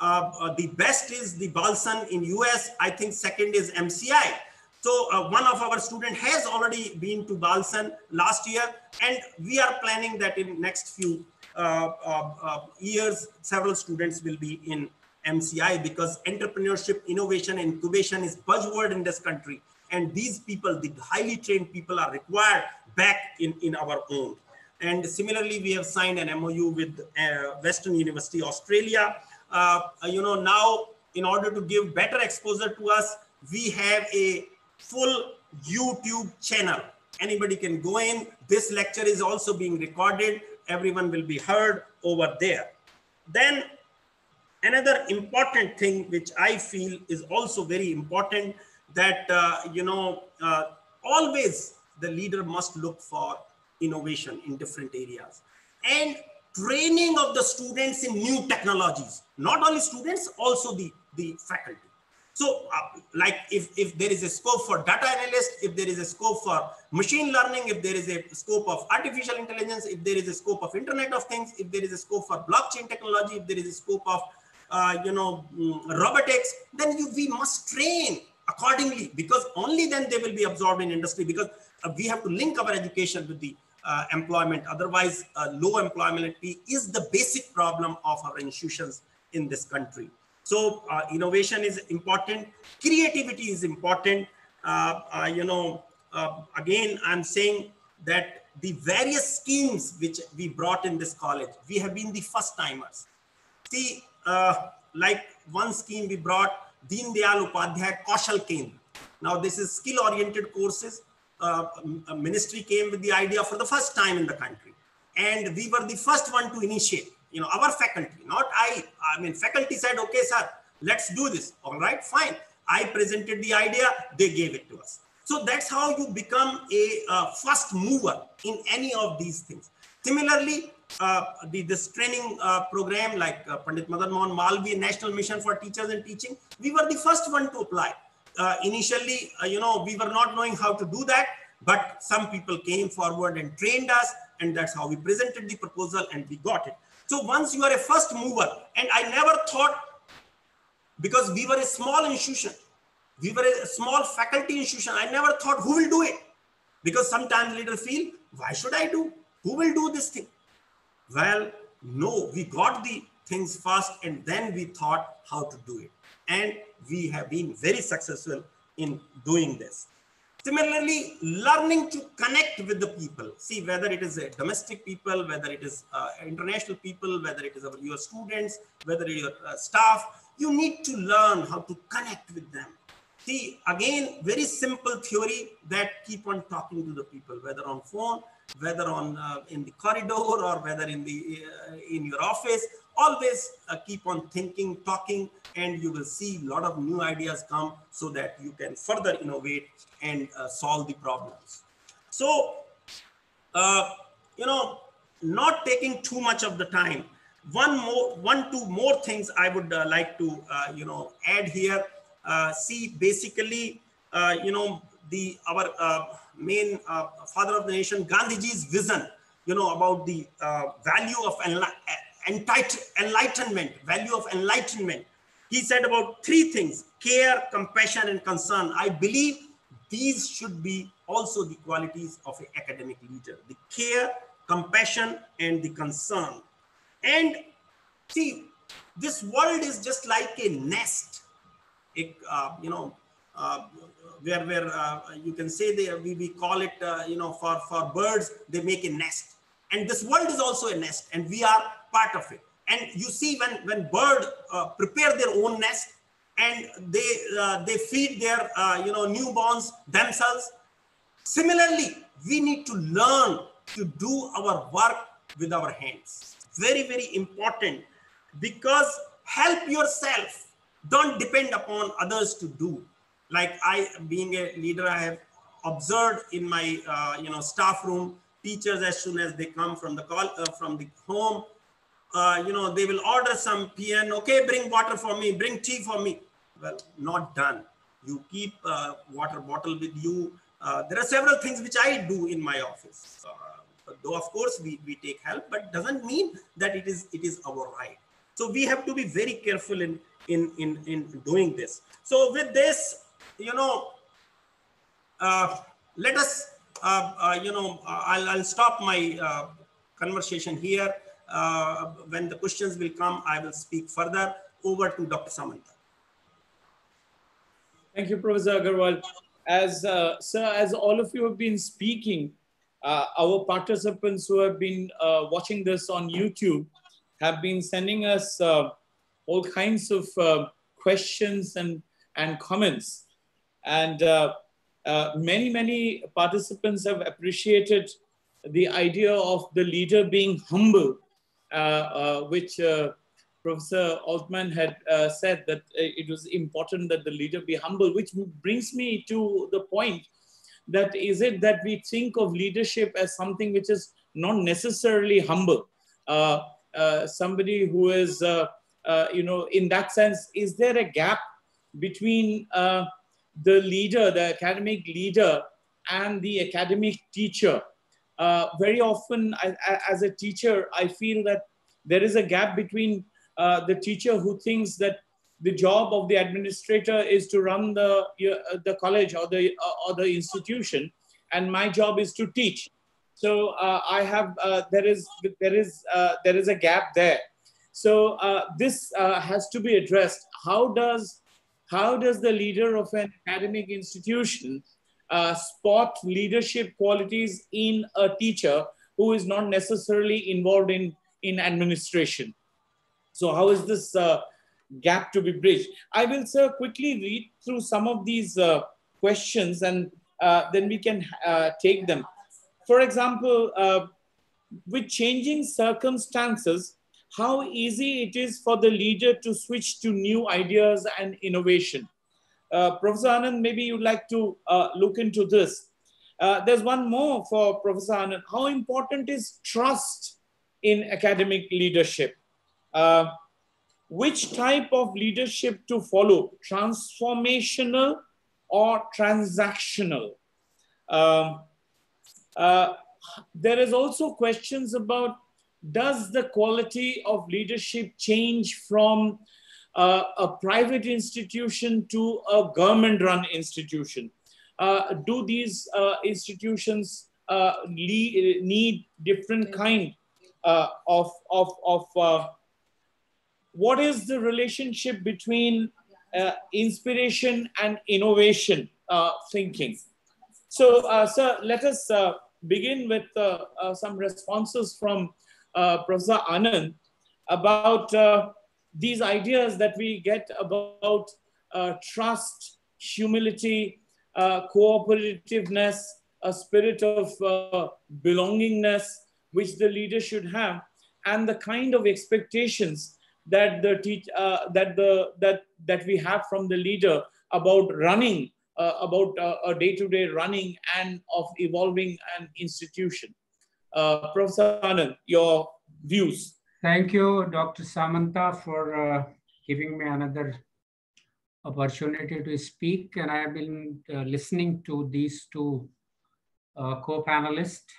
Uh, uh the best is the Babson in US. I think second is MCI. So uh, one of our student has already been to Babson last year, and we are planning that in next few uh, years, several students will be in MCI because entrepreneurship, innovation, incubation is buzzword in this country. And these people, the highly trained people are required back in, in our own. And similarly, we have signed an MOU with uh, Western University, Australia. Uh, you know, now in order to give better exposure to us, we have a full YouTube channel. Anybody can go in. This lecture is also being recorded. Everyone will be heard over there. Then another important thing, which I feel is also very important that, uh, you know, uh, always the leader must look for innovation in different areas and training of the students in new technologies. Not only students, also the the faculty. So uh, like if, if there is a scope for data analyst, if there is a scope for machine learning, if there is a scope of artificial intelligence, if there is a scope of internet of things, if there is a scope for blockchain technology, if there is a scope of, uh, you know, mm, robotics, then you, we must train accordingly because only then they will be absorbed in industry because uh, we have to link our education with the uh, employment. Otherwise, uh, low employability is the basic problem of our institutions in this country. So uh, innovation is important. Creativity is important. Uh, uh, you know, again, I'm saying that the various schemes which we brought in this college, we have been the first timers. See, like one scheme we brought, Deen Upadhyay Kaushal Kendra. Now, this is skill-oriented courses uh, ministry came with the idea for the first time in the country. And we were the first one to initiate, you know, our faculty, not I. I mean, faculty said, okay, sir, let's do this. All right, fine. I presented the idea, they gave it to us. So that's how you become a uh, first mover in any of these things. Similarly, uh, the, this training uh, program like uh, Pandit Madan Mohan Malviya National Mission for Teachers and Teaching, we were the first one to apply uh, initially, uh, you know, we were not knowing how to do that, but some people came forward and trained us, and that's how we presented the proposal and we got it. So once you are a first mover, and I never thought, because we were a small institution, we were a small faculty institution, I never thought who will do it. Because sometimes leaders feel, why should I do? Who will do this thing? Well, no, we got the things first and then we thought how to do it. And we have been very successful in doing this. Similarly, learning to connect with the people. See, whether it is a domestic people, whether it is uh, international people, whether it is your students, whether your uh, staff, you need to learn how to connect with them. See, again, very simple theory that keep on talking to the people, whether on phone, whether on uh, in the corridor or whether in the uh, in your office always uh, keep on thinking talking and you will see a lot of new ideas come so that you can further innovate and uh, solve the problems. So uh, you know not taking too much of the time one more one two more things i would uh, like to you know add here see basically you know the our main uh, father of the nation, Gandhiji's vision, you know, about the uh, value of enlightenment, value of enlightenment. He said about three things, care, compassion, and concern. I believe these should be also the qualities of an academic leader, the care, compassion, and the concern. And see, this world is just like a nest. It, uh, you know, uh, where where uh, you can say they we, we call it uh, you know for for birds they make a nest. And this world is also a nest and we are part of it. And you see when when bird uh, prepare their own nest and they they feed their you know newborns themselves. Similarly we need to learn to do our work with our hands. Very very important because help yourself. Don't depend upon others to do like I, being a leader, I have observed in my, uh, you know, staff room, teachers as soon as they come from the call, uh, from the home, uh, you know, they will order some PN, okay, bring water for me, bring tea for me. Well, not done. You keep uh, water bottle with you. Uh, there are several things which I do in my office. Uh, though of course we, we take help, but doesn't mean that it is it is our right. So we have to be very careful in in in, in doing this. So with this, you know, uh, let us, uh, uh, you know, uh, I'll, I'll stop my uh, conversation here. Uh, when the questions will come, I will speak further. Over to Dr. Samanta. Thank you, Professor Agarwal. As, sir, as all of you have been speaking, our participants who have been watching this on YouTube have been sending us all kinds of questions and, and comments. And uh, uh, many, many participants have appreciated the idea of the leader being humble, uh, which Professor Altman had uh, said that it was important that the leader be humble, which brings me to the point that is it that we think of leadership as something which is not necessarily humble. Uh, uh, somebody who is you know, in that sense, is there a gap between the leader, the academic leader, and the academic teacher? Uh, very often, I, as a teacher, I feel that there is a gap between uh, the teacher who thinks that the job of the administrator is to run the, uh, the college or the, or the institution, and my job is to teach. So uh, I have uh, there is there is uh, there is a gap there. So uh, this uh, has to be addressed. How does how does the leader of an academic institution uh, spot leadership qualities in a teacher who is not necessarily involved in in administration? So how is this gap to be bridged? I will sir quickly read through some of these questions and then we can take them for example, uh, with changing circumstances, how easy it is for the leader to switch to new ideas and innovation. Uh, Professor Anand, maybe you'd like to uh, look into this. Uh, there's one more for Professor Anand. How important is trust in academic leadership? Uh, which type of leadership to follow, transformational or transactional? Um, uh, there is also questions about does the quality of leadership change from uh, a private institution to a government run institution? Uh, do these uh, institutions uh, need different kind uh, of, of, of what is the relationship between inspiration and innovation thinking? So, sir, let us begin with uh, uh, some responses from uh, Professor Anand about these ideas that we get about trust, humility, cooperativeness, a spirit of belongingness, which the leader should have, and the kind of expectations that the teach, uh, that the that that we have from the leader about running uh, about uh, a day-to-day running and of evolving an institution. Uh, Professor Anand, your views. Thank you, Dr. Samanta, for giving me another opportunity to speak. And I have been listening to these two co-panelists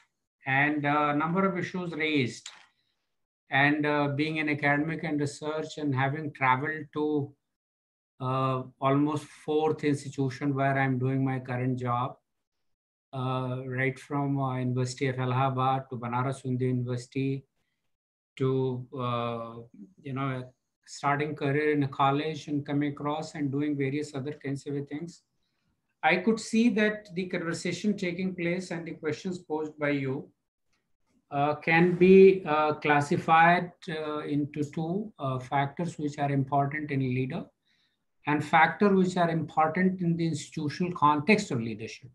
and a number of issues raised and uh, being an academic and research and having traveled to uh, almost fourth institution where I'm doing my current job, uh, right from uh, University of Allahabad to Banaras Hindu University to, uh, you know, starting career in a college and coming across and doing various other kinds of things. I could see that the conversation taking place and the questions posed by you uh, can be uh, classified uh, into two uh, factors which are important in leader and factor which are important in the institutional context of leadership.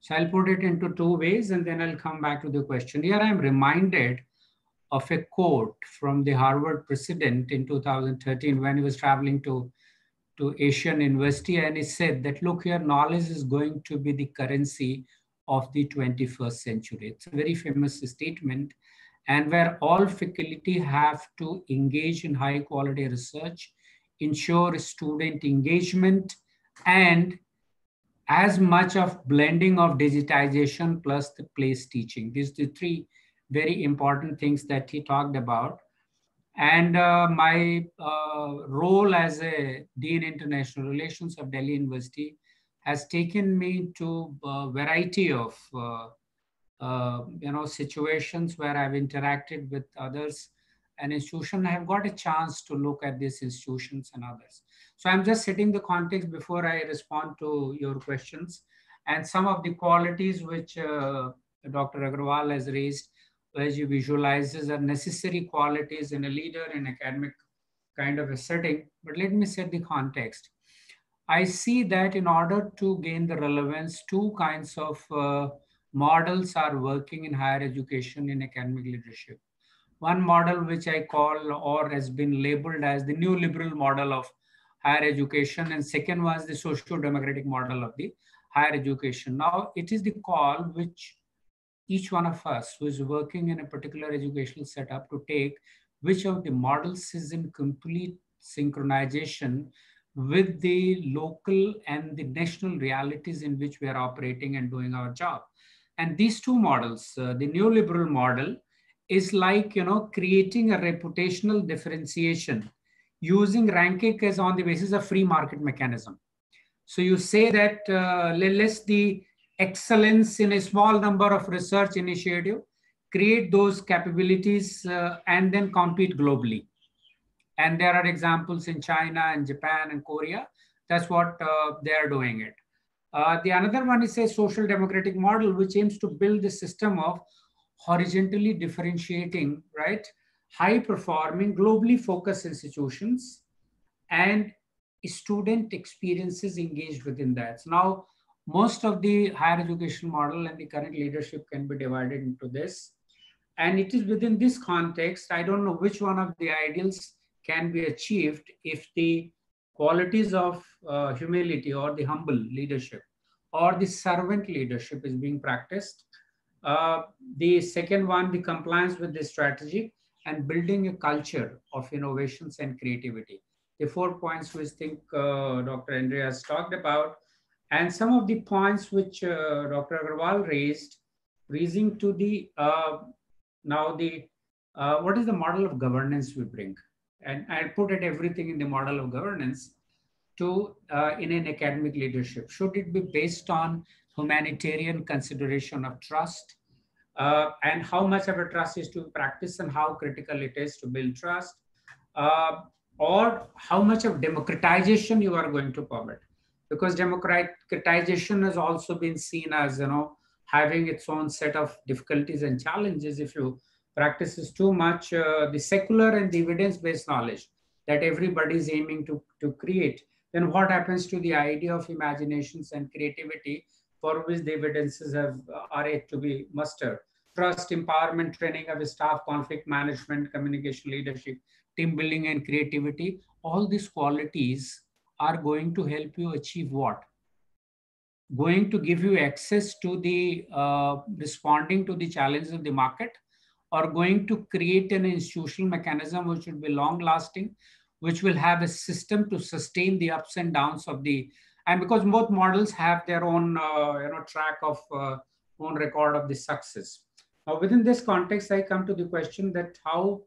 So I'll put it into two ways and then I'll come back to the question. Here I'm reminded of a quote from the Harvard president in 2013 when he was traveling to, to Asian University and he said that, look here, knowledge is going to be the currency of the 21st century. It's a very famous statement and where all faculty have to engage in high quality research ensure student engagement and as much of blending of digitization plus the place teaching. These are the three very important things that he talked about. And uh, my uh, role as a Dean International Relations of Delhi University has taken me to a variety of uh, uh you know situations where I've interacted with others and institution, I have got a chance to look at these institutions and others. So I'm just setting the context before I respond to your questions. And some of the qualities which uh, Dr. Agarwal has raised, as you visualizes are necessary qualities in a leader in academic kind of a setting. But let me set the context. I see that in order to gain the relevance, two kinds of uh, models are working in higher education in academic leadership. One model which I call or has been labeled as the new liberal model of higher education and second was the socio-democratic model of the higher education. Now it is the call which each one of us who is working in a particular educational setup to take which of the models is in complete synchronization with the local and the national realities in which we are operating and doing our job. And these two models, uh, the neoliberal model is like, you know, creating a reputational differentiation using ranking as on the basis of free market mechanism. So you say that uh, let's the excellence in a small number of research initiative, create those capabilities uh, and then compete globally. And there are examples in China and Japan and Korea. That's what uh, they are doing it. Uh, the another one is a social democratic model, which aims to build the system of horizontally differentiating, right? High performing, globally focused institutions and student experiences engaged within that. So now, most of the higher education model and the current leadership can be divided into this. And it is within this context, I don't know which one of the ideals can be achieved if the qualities of uh, humility or the humble leadership or the servant leadership is being practiced. Uh, the second one, the compliance with the strategy and building a culture of innovations and creativity. The four points which think uh, Dr. Andreas talked about, and some of the points which uh, Dr. Agarwal raised, raising to the uh, now the uh, what is the model of governance we bring? and I put it everything in the model of governance to uh, in an academic leadership. Should it be based on humanitarian consideration of trust uh, and how much of a trust is to practice and how critical it is to build trust uh, or how much of democratization you are going to permit because democratization has also been seen as you know having its own set of difficulties and challenges if you practices too much uh, the secular and the evidence-based knowledge that everybody is aiming to, to create, then what happens to the idea of imaginations and creativity for which the evidences have, are yet to be mustered? Trust, empowerment, training of staff, conflict management, communication leadership, team building and creativity, all these qualities are going to help you achieve what? Going to give you access to the uh, responding to the challenges of the market, or going to create an institutional mechanism which will be long lasting, which will have a system to sustain the ups and downs of the, and because both models have their own uh, you know, track of uh, own record of the success. Now within this context, I come to the question that how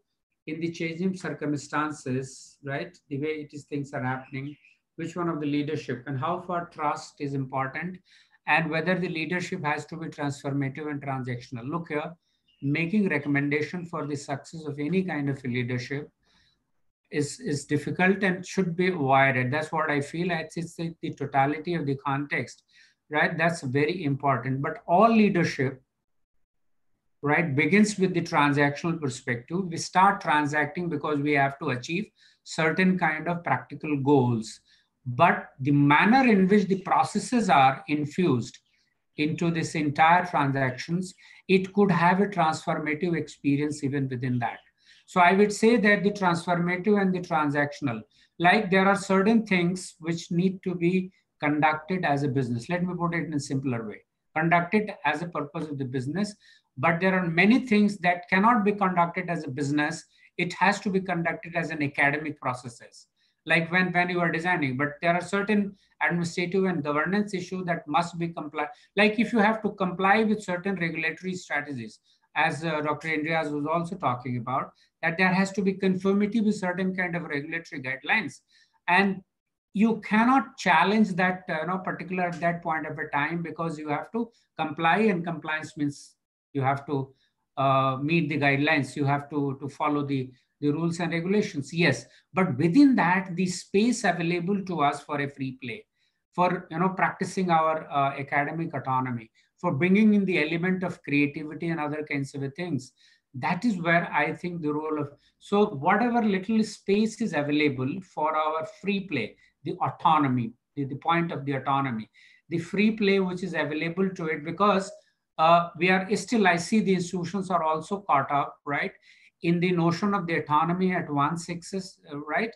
in the changing circumstances, right, the way it is things are happening, which one of the leadership and how far trust is important and whether the leadership has to be transformative and transactional. Look here, making recommendation for the success of any kind of leadership is, is difficult and should be avoided. That's what I feel. It's, it's the, the totality of the context, right? That's very important. But all leadership, right, begins with the transactional perspective. We start transacting because we have to achieve certain kind of practical goals. But the manner in which the processes are infused into this entire transactions, it could have a transformative experience even within that. So I would say that the transformative and the transactional, like there are certain things which need to be conducted as a business. Let me put it in a simpler way. Conducted as a purpose of the business, but there are many things that cannot be conducted as a business. It has to be conducted as an academic processes like when, when you are designing, but there are certain administrative and governance issue that must be complied. Like if you have to comply with certain regulatory strategies, as uh, Dr. Andreas was also talking about, that there has to be conformity with certain kind of regulatory guidelines. And you cannot challenge that uh, you know, particular at that point of a time because you have to comply and compliance means you have to uh, meet the guidelines. You have to, to follow the the rules and regulations yes but within that the space available to us for a free play for you know practicing our uh, academic autonomy for bringing in the element of creativity and other kinds of things that is where i think the role of so whatever little space is available for our free play the autonomy the, the point of the autonomy the free play which is available to it because uh, we are still i see the institutions are also caught up right in the notion of the autonomy at one sixes, uh, right?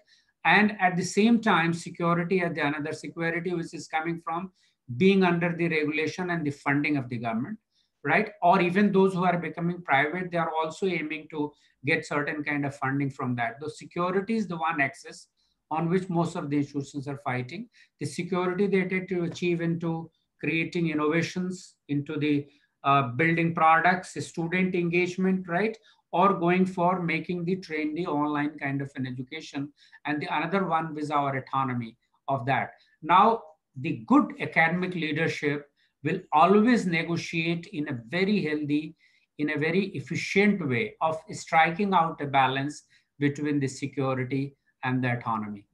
And at the same time, security at the another security, which is coming from being under the regulation and the funding of the government, right? Or even those who are becoming private, they are also aiming to get certain kind of funding from that. The security is the one axis on which most of the institutions are fighting. The security they tend to achieve into creating innovations, into the uh, building products, student engagement, right? Or going for making the trendy online kind of an education. And the another one is our autonomy of that. Now, the good academic leadership will always negotiate in a very healthy, in a very efficient way of striking out a balance between the security and the autonomy.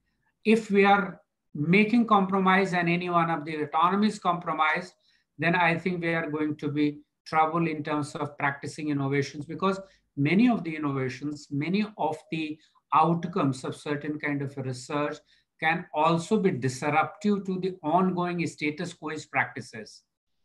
If we are making compromise and any one of the autonomy is compromised, then I think we are going to be trouble in terms of practicing innovations because many of the innovations, many of the outcomes of certain kind of research can also be disruptive to the ongoing status quo practices.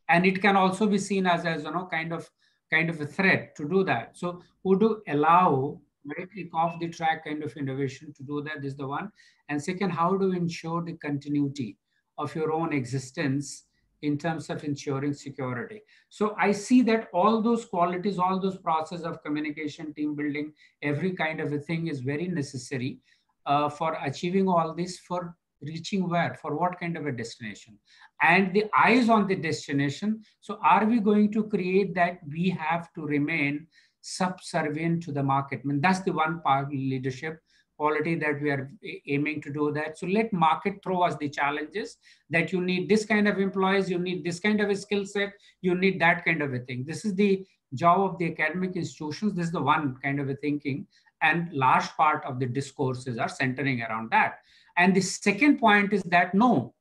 And it can also be seen as, as you know, kind of kind of a threat to do that. So would you allow very off the track kind of innovation to do that is the one. And second, how to ensure the continuity of your own existence in terms of ensuring security. So I see that all those qualities, all those process of communication, team building, every kind of a thing is very necessary uh, for achieving all this for reaching where, for what kind of a destination. And the eyes on the destination. So are we going to create that we have to remain subservient to the market? I mean, that's the one part leadership quality that we are aiming to do that. So let market throw us the challenges that you need this kind of employees, you need this kind of a skill set, you need that kind of a thing. This is the job of the academic institutions. This is the one kind of a thinking and large part of the discourses are centering around that. And the second point is that no,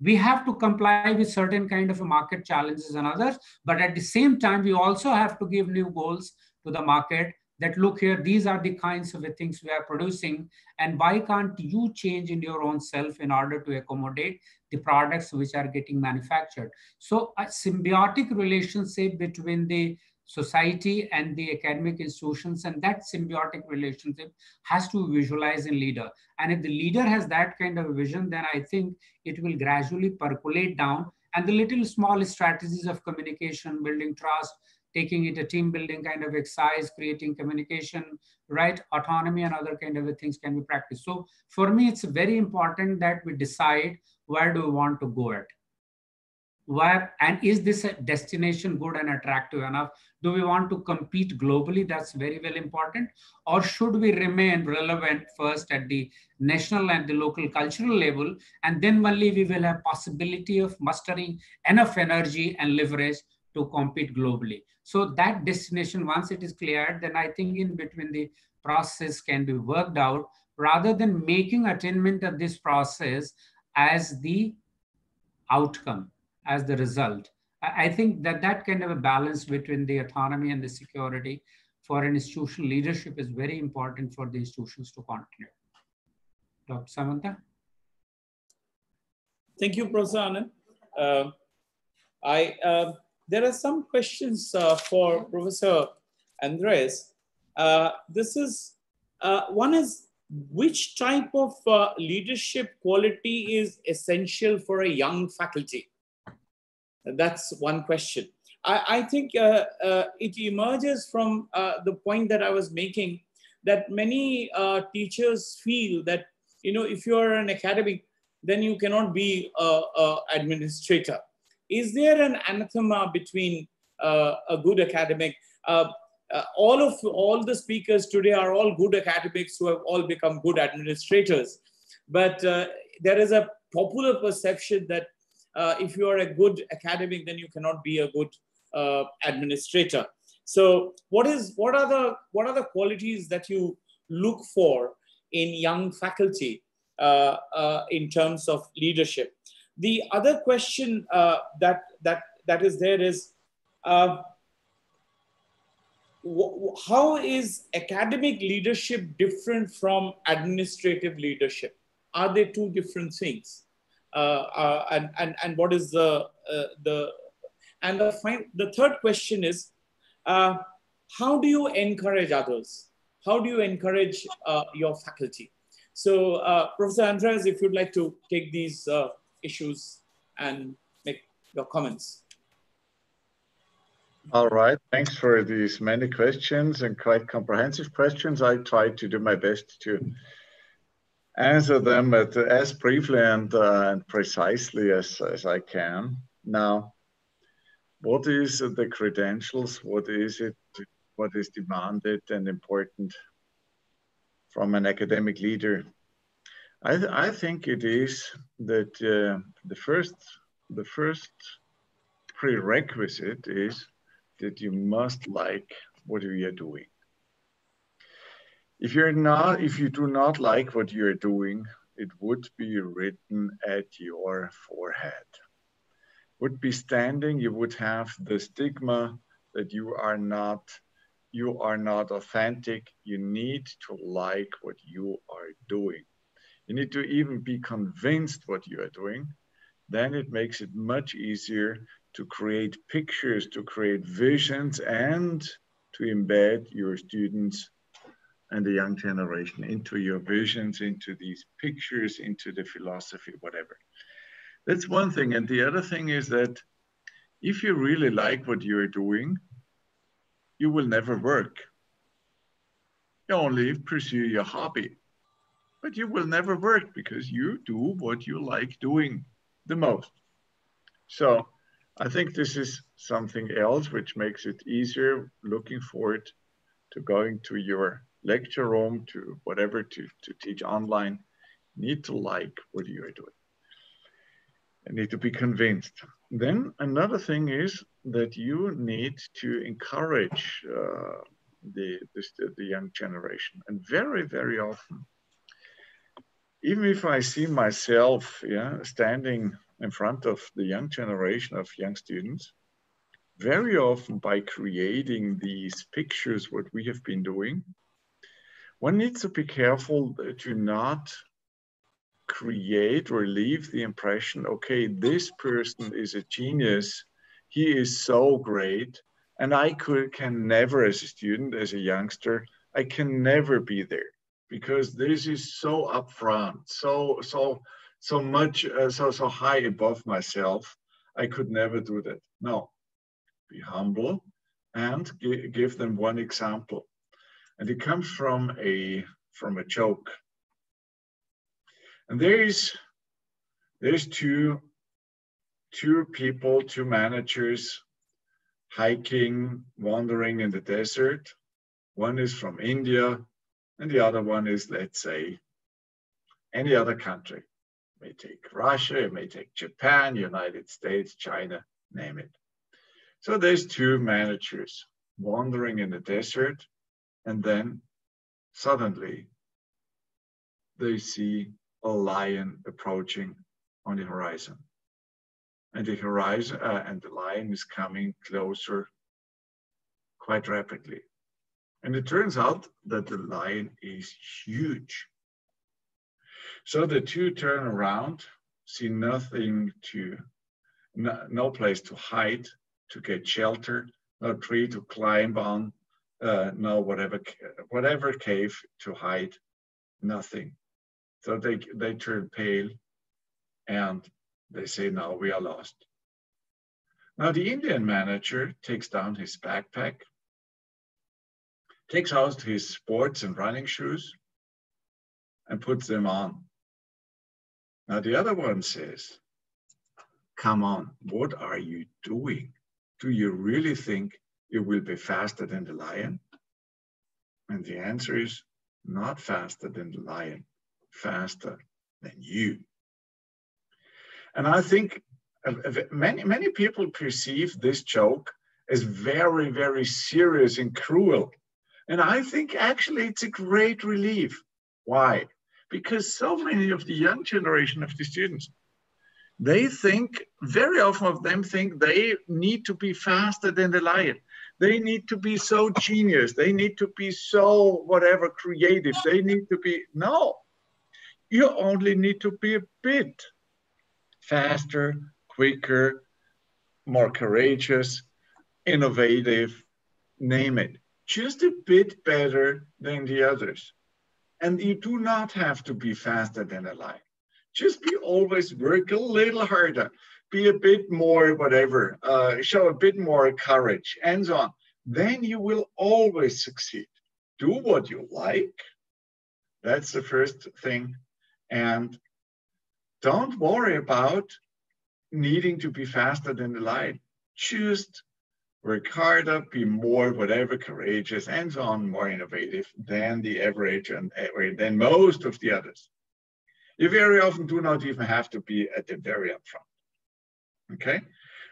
we have to comply with certain kind of market challenges and others, but at the same time, we also have to give new goals to the market that look here, these are the kinds of things we are producing. And why can't you change in your own self in order to accommodate the products which are getting manufactured? So a symbiotic relationship between the society and the academic institutions and that symbiotic relationship has to visualize in leader and if the leader has that kind of vision then i think it will gradually percolate down and the little small strategies of communication building trust taking it a team building kind of exercise, creating communication, right? Autonomy and other kind of things can be practiced. So for me, it's very important that we decide where do we want to go at. Where and is this a destination good and attractive enough? Do we want to compete globally? That's very, very important. Or should we remain relevant first at the national and the local cultural level? And then only we will have possibility of mustering enough energy and leverage to compete globally. So that destination, once it is cleared, then I think in between the process can be worked out rather than making attainment of this process as the outcome, as the result. I think that that kind of a balance between the autonomy and the security for an institutional leadership is very important for the institutions to continue. Dr. Samanta? Thank you, Professor Anand. Uh, I uh, there are some questions uh, for Professor Andreas. Uh, this is, uh, one is, which type of uh, leadership quality is essential for a young faculty? That's one question. I, I think uh, uh, it emerges from the point that I was making that many teachers feel that, you know, if you're an academic, then you cannot be an administrator is there an anathema between uh, a good academic? Uh, uh, all of all the speakers today are all good academics who have all become good administrators. But uh, there is a popular perception that uh, if you are a good academic, then you cannot be a good uh, administrator. So, what is what are the what are the qualities that you look for in young faculty in terms of leadership? The other question uh, that, that, that is there is, uh, how is academic leadership different from administrative leadership? Are they two different things? Uh, uh, and, and, and what is the, uh, the and the, the third question is, uh, how do you encourage others? How do you encourage uh, your faculty? So, uh, Professor Andreas, if you'd like to take these issues and make your comments. All right, thanks for these many questions and quite comprehensive questions. I try to do my best to answer them at, as briefly and, uh, and precisely as, as I can. Now, what is the credentials? What is it? What is demanded and important from an academic leader? I, th I think it is that uh, the first the first prerequisite is that you must like what you are doing. If you're not, if you do not like what you're doing, it would be written at your forehead. Would be standing, you would have the stigma that you are not, you are not authentic. You need to like what you are doing. You need to even be convinced what you are doing. Then it makes it much easier to create pictures, to create visions, and to embed your students and the young generation into your visions, into these pictures, into the philosophy, whatever. That's one thing. And the other thing is that if you really like what you're doing, you will never work. You only pursue your hobby, but you will never work because you do what you like doing the most. So I think this is something else which makes it easier looking forward to going to your lecture room to whatever to, to teach online. Need to like what you are doing. and need to be convinced. Then another thing is that you need to encourage uh, the, the, the young generation. And very, very often, even if I see myself yeah, standing in front of the young generation of young students, very often by creating these pictures, what we have been doing, one needs to be careful to not create or leave the impression, okay, this person is a genius, he is so great, and I could, can never, as a student, as a youngster, I can never be there because this is so upfront, so so so much, uh, so, so high above myself. I could never do that. No, be humble and give them one example. And it comes from a, from a joke. And there is, there's two, two people, two managers hiking, wandering in the desert. One is from India and the other one is, let's say, any other country may take Russia, it may take Japan, United States, China, name it. So there's two managers wandering in the desert, and then suddenly they see a lion approaching on the horizon. And the horizon uh, and the lion is coming closer quite rapidly. And it turns out that the lion is huge. So the two turn around, see nothing to, no, no place to hide, to get shelter, no tree to climb on, uh, no whatever whatever cave to hide, nothing. So they they turn pale, and they say, "Now we are lost." Now the Indian manager takes down his backpack, takes out his sports and running shoes, and puts them on. Now the other one says, come on, what are you doing? Do you really think you will be faster than the lion? And the answer is not faster than the lion, faster than you. And I think uh, uh, many, many people perceive this joke as very, very serious and cruel. And I think actually it's a great relief. Why? because so many of the young generation of the students they think very often of them think they need to be faster than the lion. They need to be so genius. They need to be so whatever creative. They need to be no. You only need to be a bit faster quicker more courageous innovative name it just a bit better than the others and you do not have to be faster than a lion. Just be always work a little harder. be a bit more whatever, uh, show a bit more courage, and so on. Then you will always succeed. Do what you like. That's the first thing. And don't worry about needing to be faster than the light. Just work harder, be more whatever courageous, and so on, more innovative than the average and than most of the others. You very often do not even have to be at the very upfront. Okay,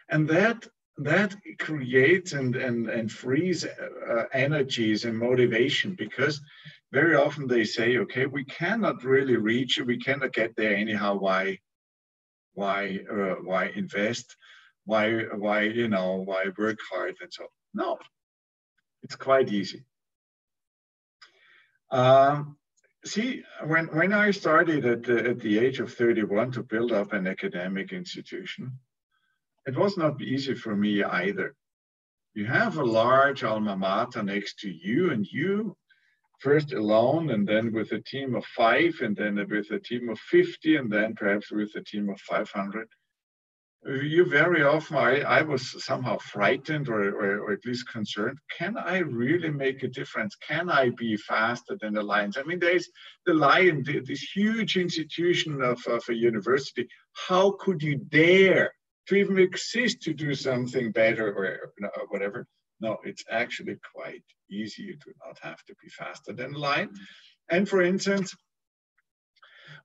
and that that creates and and and frees uh, energies and motivation because very often they say, okay, we cannot really reach, we cannot get there anyhow. Why, why, uh, why invest? Why, why, you know, why work hard and so? No, it's quite easy. Um, see, when when I started at the, at the age of 31 to build up an academic institution, it was not easy for me either. You have a large alma mater next to you, and you first alone and then with a team of five and then with a team of 50 and then perhaps with a team of 500 you very often I, I was somehow frightened or, or, or, at least concerned. Can i really make a difference? Can i be faster than the lions? I mean there's the lion this huge institution of, of a university. How could you dare to even exist to do something better or, or whatever? No, it's actually quite easy. You do not have to be faster than line. Mm. And for instance,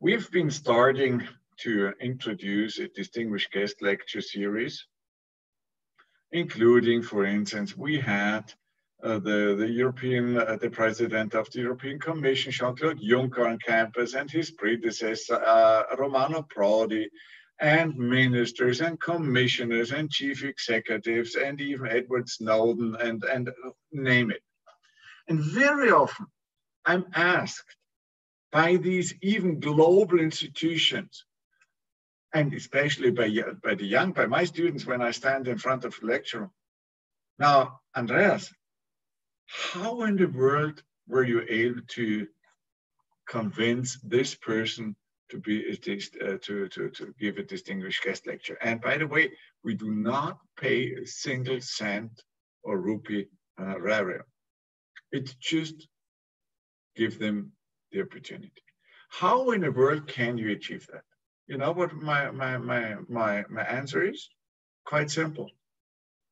we've been starting to introduce a distinguished guest lecture series, including, for instance, we had uh, the, the European, uh, the president of the European Commission, Jean-Claude Juncker on campus and his predecessor, uh, Romano Prodi, and ministers and commissioners and chief executives and even Edward Snowden and, and name it. And very often I'm asked by these even global institutions, and especially by, by the young, by my students when I stand in front of the lecture. Now, Andreas, how in the world were you able to convince this person to be uh, to, to, to give a distinguished guest lecture. And by the way, we do not pay a single cent or rupee honorarium. It's just give them the opportunity. How in the world can you achieve that? You know what my, my, my, my, my answer is? Quite simple.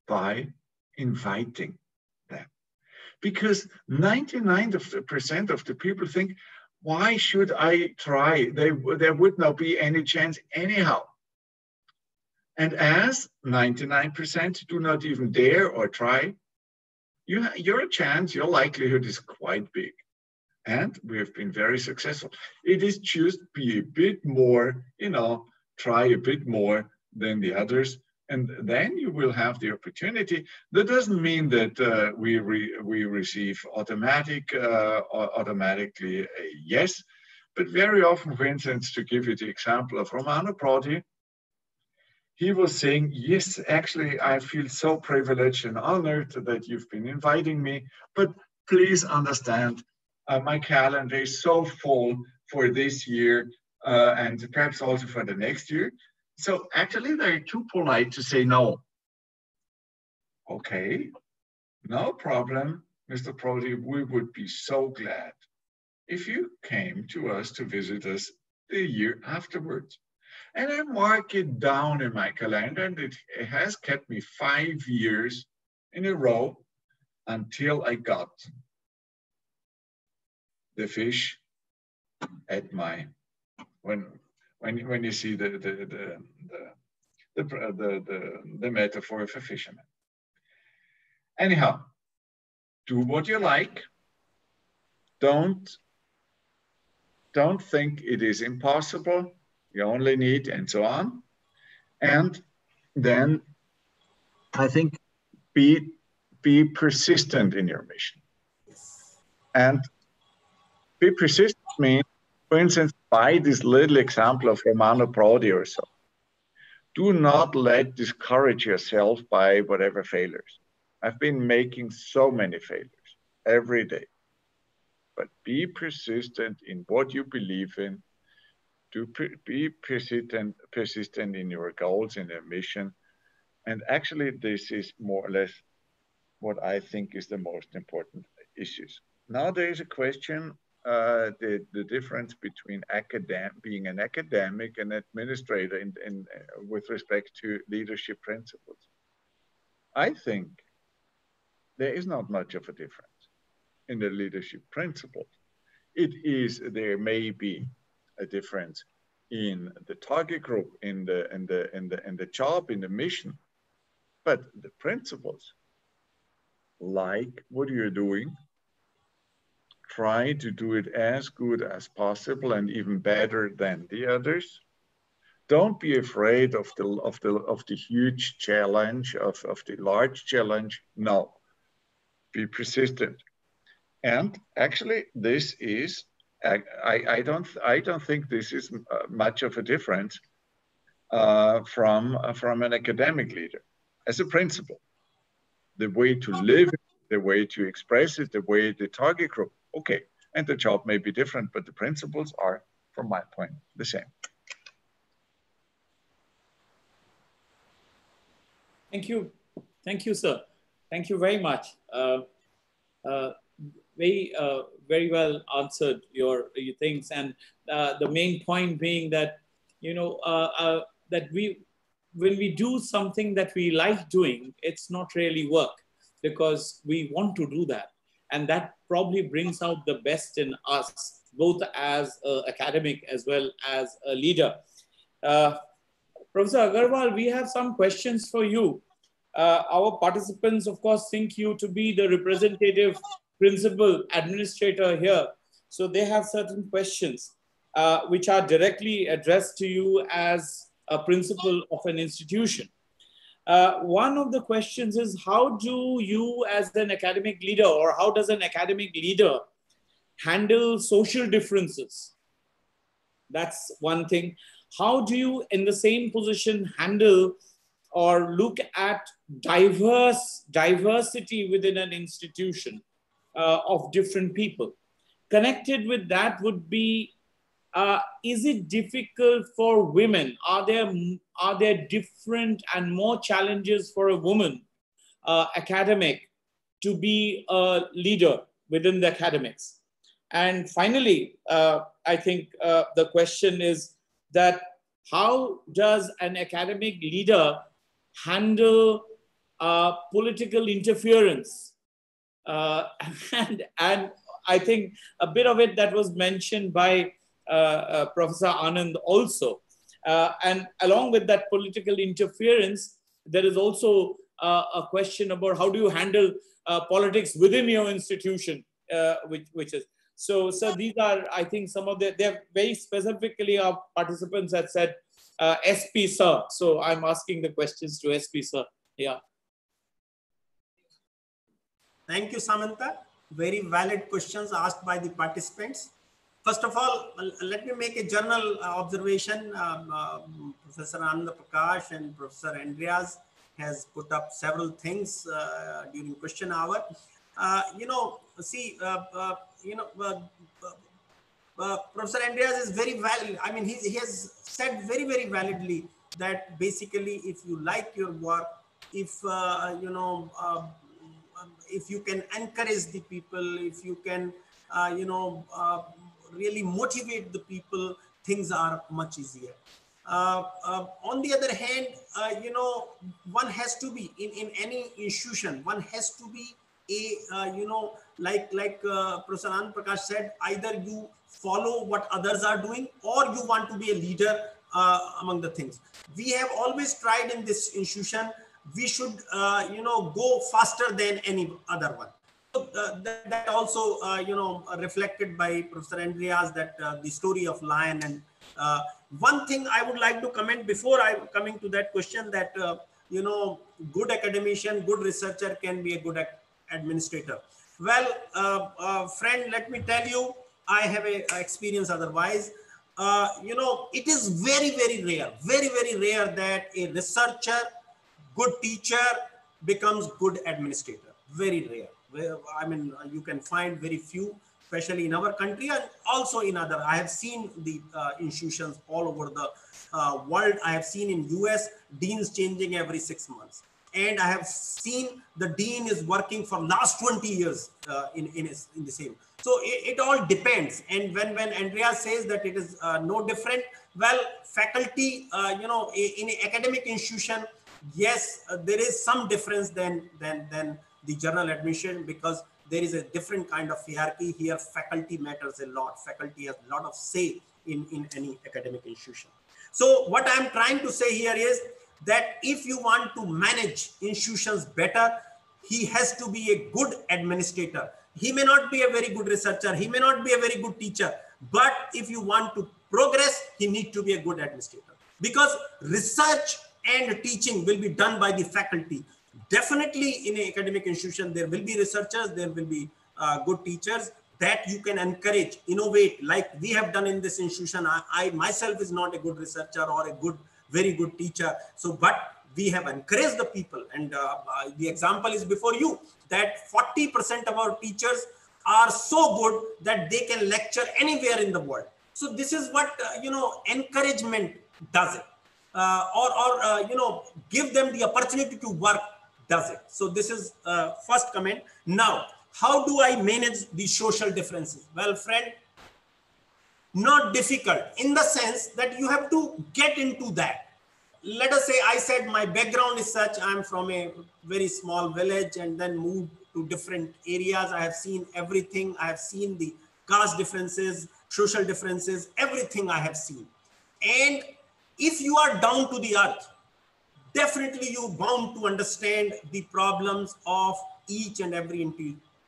By inviting them. Because 99% of the people think, why should I try? They, there would not be any chance anyhow. And as 99% do not even dare or try, you, your chance, your likelihood is quite big. And we have been very successful. It is just be a bit more, you know, try a bit more than the others and then you will have the opportunity. That doesn't mean that uh, we re we receive automatic uh, automatically a yes, but very often, for instance, to give you the example of Romano Prodi, he was saying, yes, actually, I feel so privileged and honored that you've been inviting me, but please understand, uh, my calendar is so full for this year uh, and perhaps also for the next year so actually, they're too polite to say no. Okay, no problem, Mr. Prodi. We would be so glad if you came to us to visit us the year afterwards. And I mark it down in my calendar, and it, it has kept me five years in a row until I got the fish at my when when when you see the the the the the, the, the, the metaphor of a fisherman. Anyhow, do what you like. Don't don't think it is impossible. You only need and so on. And then I think be be persistent in your mission. And be persistent means for instance, by this little example of Romano Prodi or so, do not let discourage yourself by whatever failures. I've been making so many failures every day. But be persistent in what you believe in. to be persistent, persistent in your goals and your mission. And actually, this is more or less what I think is the most important issues. Now there is a question, uh, the, the difference between being an academic and administrator in, in, uh, with respect to leadership principles. I think there is not much of a difference in the leadership principles. It is, there may be a difference in the target group, in the, in the, in the, in the job, in the mission, but the principles, like what you're doing, try to do it as good as possible and even better than the others. Don't be afraid of the, of the, of the huge challenge, of, of the large challenge. No, be persistent. And actually, this is I, I, don't I don't think this is uh, much of a difference uh, from uh, from an academic leader as a principle. The way to live, the way to express it, the way the target group. Okay, and the job may be different, but the principles are, from my point, the same. Thank you, thank you, sir. Thank you very much. Uh, uh, very uh, very well answered your, your things and uh, the main point being that you know uh, uh, that we when we do something that we like doing it's not really work because we want to do that and that probably brings out the best in us both as an academic as well as a leader uh, professor agarwal we have some questions for you uh, our participants of course think you to be the representative principal administrator here. So they have certain questions uh, which are directly addressed to you as a principal of an institution. Uh, one of the questions is how do you as an academic leader or how does an academic leader handle social differences? That's one thing. How do you in the same position handle or look at diverse diversity within an institution? uh, of different people. Connected with that would be, uh, is it difficult for women? Are there, are there different and more challenges for a woman uh, academic to be a leader within the academics? And finally, uh, I think uh, the question is that how does an academic leader handle uh, political interference uh, and, and I think a bit of it that was mentioned by Professor Anand also. Uh, and along with that political interference, there is also uh, a question about how do you handle uh, politics within your institution, which, which is. So, so these are, I think, some of the, they're very specifically our participants that said SP sir. So I'm asking the questions to SP sir. Yeah. Thank you, Samanta. Very valid questions asked by the participants. First of all, let me make a general uh, observation. Um, uh, Professor Ananda Prakash and Professor Andreas has put up several things uh, during question hour. Uh, you know, see, uh, uh, you know, Professor Andreas is very valid. I mean, he, he has said very, very validly that basically, if you like your work, if you know if you can encourage the people, if you can, uh, you know, uh, really motivate the people, things are much easier. Uh, uh on the other hand, uh, you know, one has to be in, in any institution, one has to be a, uh, you know, like, like Professor Anand Prakash said, either you follow what others are doing or you want to be a leader among the things. We have always tried in this institution we should, uh, you know, go faster than any other one. Uh, that, that, also, uh, you know, reflected by Professor Andreas that uh, the story of lion. And uh, one thing I would like to comment before I coming to that question that, uh, you know, good academician, good researcher can be a good administrator. Well, friend, let me tell you, I have a, a experience otherwise. you know, it is very, very rare, very, very rare that a researcher good teacher becomes good administrator very rare i mean you can find very few especially in our country and also in other. I have seen the uh, institutions all over the uh, world. I have seen in US deans changing every six months. And I have seen the dean is working for last 20 years uh, in, in, his, in the same. So it, it, all depends. And when, when Andrea says that it is uh, no different, well, faculty, uh, you know, in an academic institution, yes, uh, there is some difference than, than, than the general admission because there is a different kind of hierarchy here. Faculty matters a lot. Faculty has a lot of say in, in any academic institution. So what I'm trying to say here is that if you want to manage institutions better, he has to be a good administrator. He may not be a very good researcher. He may not be a very good teacher. But if you want to progress, he needs to be a good administrator. Because research and teaching will be done by the faculty. Definitely in an academic institution, there will be researchers, there will be uh, good teachers that you can encourage, innovate like we have done in this institution. I, I myself is not a good researcher or a good very good teacher. So, but we have encouraged the people and uh, uh, the example is before you that 40% of our teachers are so good that they can lecture anywhere in the world. So this is what, uh, you know, encouragement does it. Uh, or, or uh, you know, give them the opportunity to work does it. So this is uh, first comment. Now, how do I manage the social differences? Well, friend, not difficult in the sense that you have to get into that. Let us say I said my background is such, I'm from a very small village and then moved to different areas. I have seen everything. I have seen the caste differences, social differences, everything I have seen. And if you are down to the earth, definitely you bound to understand the problems of each and every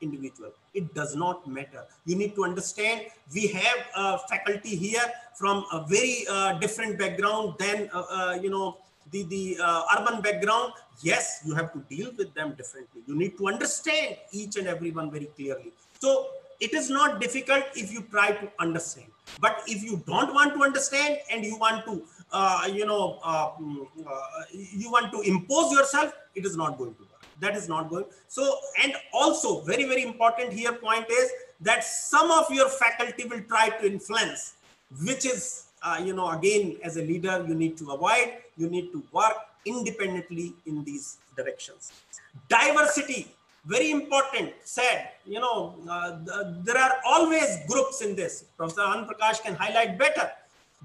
individual. It does not matter. You need to understand we have a faculty here from a very uh, different background than, uh, uh, you know, the, the uh, urban background. Yes, you have to deal with them differently. You need to understand each and every one very clearly. So it is not difficult if you try to understand. But if you don't want to understand and you want to, uh, you know, uh, mm, uh, you want to impose yourself, it is not going to work. That is not going. So and also very very important here point is that some of your faculty will try to influence which is uh, you know again as a leader you need to avoid you need to work independently in these directions. Diversity very important said you know uh, the, there are always groups in this. Professor Anand Prakash can highlight better.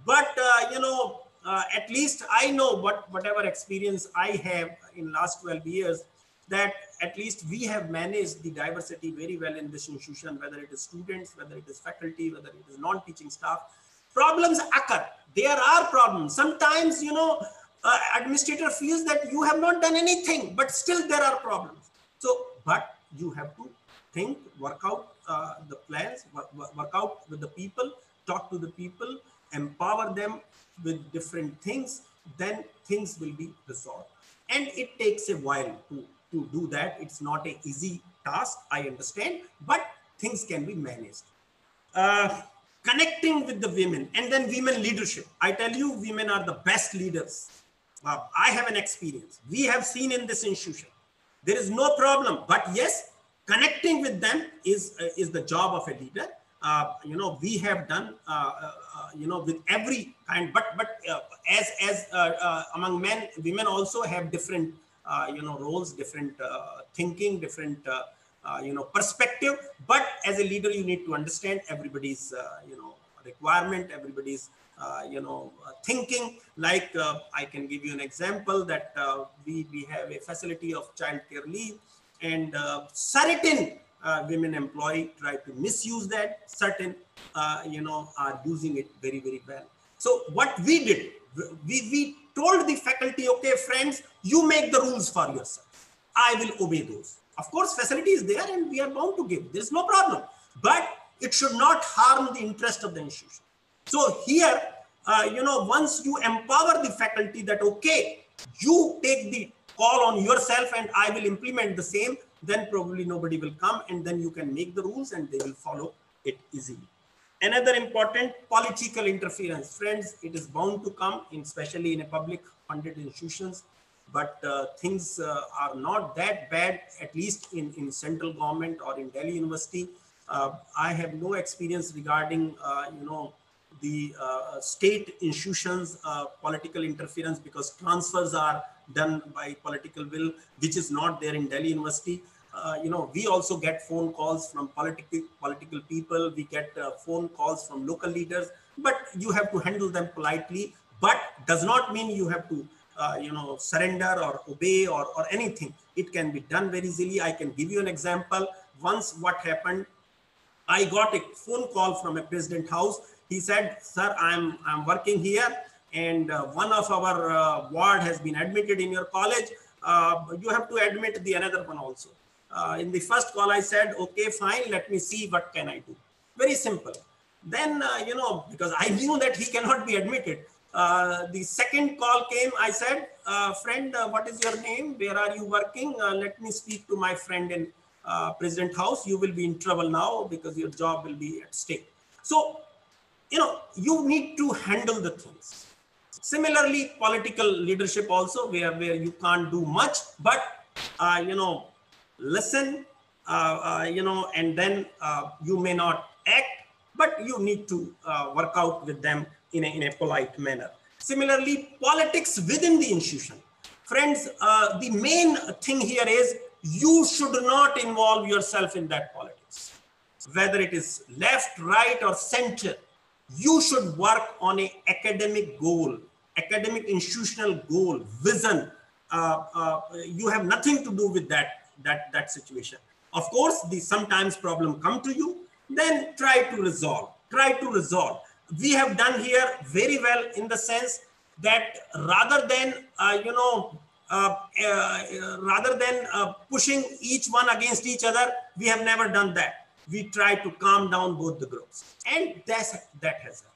But uh, you know uh, at least i know what whatever experience i have in last 12 years that at least we have managed the diversity very well in this institution, whether it is students, whether it is faculty, whether it is non-teaching staff. Problems occur. There are problems. Sometimes, you know, uh, administrator feels that you have not done anything, but still there are problems. So, but you have to think, work out uh, the plans, work, work out with the people, talk to the people, empower them with different things, then things will be resolved. And it takes a while to to do that. It's not an easy task, I understand, but things can be managed. Uh, connecting with the women and then women leadership. I tell you, women are the best leaders. Uh, I have an experience. We have seen in this institution. There is no problem, but yes, connecting with them is uh, is the job of a leader. Uh, you know, we have done, uh, uh, you know, with every kind, but but as as among men, women also have different you know roles different thinking different you know perspective. But as a leader you need to understand everybody's you know requirement everybody's uh, you know, uh, thinking. Like uh, I can give you an example that we, we have a facility of child care leave and certain women employee try to misuse that certain, you know, are using it very, very well. So what we did, we, we told the faculty, okay, friends, you make the rules for yourself. I will obey those. Of course, facility is there and we are bound to give. There's no problem. But it should not harm the interest of the institution. So here, uh, you know, once you empower the faculty that, okay, you take the call on yourself and I will implement the same, then probably nobody will come and then you can make the rules and they will follow it easily. Another important political interference. Friends, it is bound to come, in, especially in a public funded institutions, but uh, things uh, are not that bad, at least in, in central government or in Delhi University. uh, I have no experience regarding, uh, you know, the uh, state institutions, uh, political interference because transfers are done by political will, which is not there in Delhi University. Uh, you know, we also get phone calls from political political people. We get uh, phone calls from local leaders, but you have to handle them politely. But does not mean you have to, uh, you know, surrender or obey or or anything. It can be done very easily. I can give you an example. Once what happened, I got a phone call from a president house. He said, "Sir, I'm I'm working here." and uh, one of our uh, ward has been admitted in your college, you have to admit the another one also. Uh, in the first call, I said, okay, fine, let me see what can I do. Very simple. Then, uh, you know, because I knew that he cannot be admitted. Uh, the second call came, I said, friend, what is your name? Where are you working? let me speak to my friend in President House. You will be in trouble now because your job will be at stake. So, you know, you need to handle the things Similarly, political leadership also, where, where you can't do much, but, uh, you know, listen, uh, uh, you know, and then uh, you may not act, but you need to work out with them in a, in a polite manner. Similarly, politics within the institution. Friends, the main thing here is you should not involve yourself in that politics. Whether it is left, right, or center, you should work on a academic goal academic institutional goal, vision, uh, uh, you have nothing to do with that, that, that situation. Of course, the sometimes problem come to you, then try to resolve, try to resolve. We have done here very well in the sense that rather than, uh, you know, uh, uh, rather than uh, pushing each one against each other, we have never done that. We try to calm down both the groups. And that's, that has helped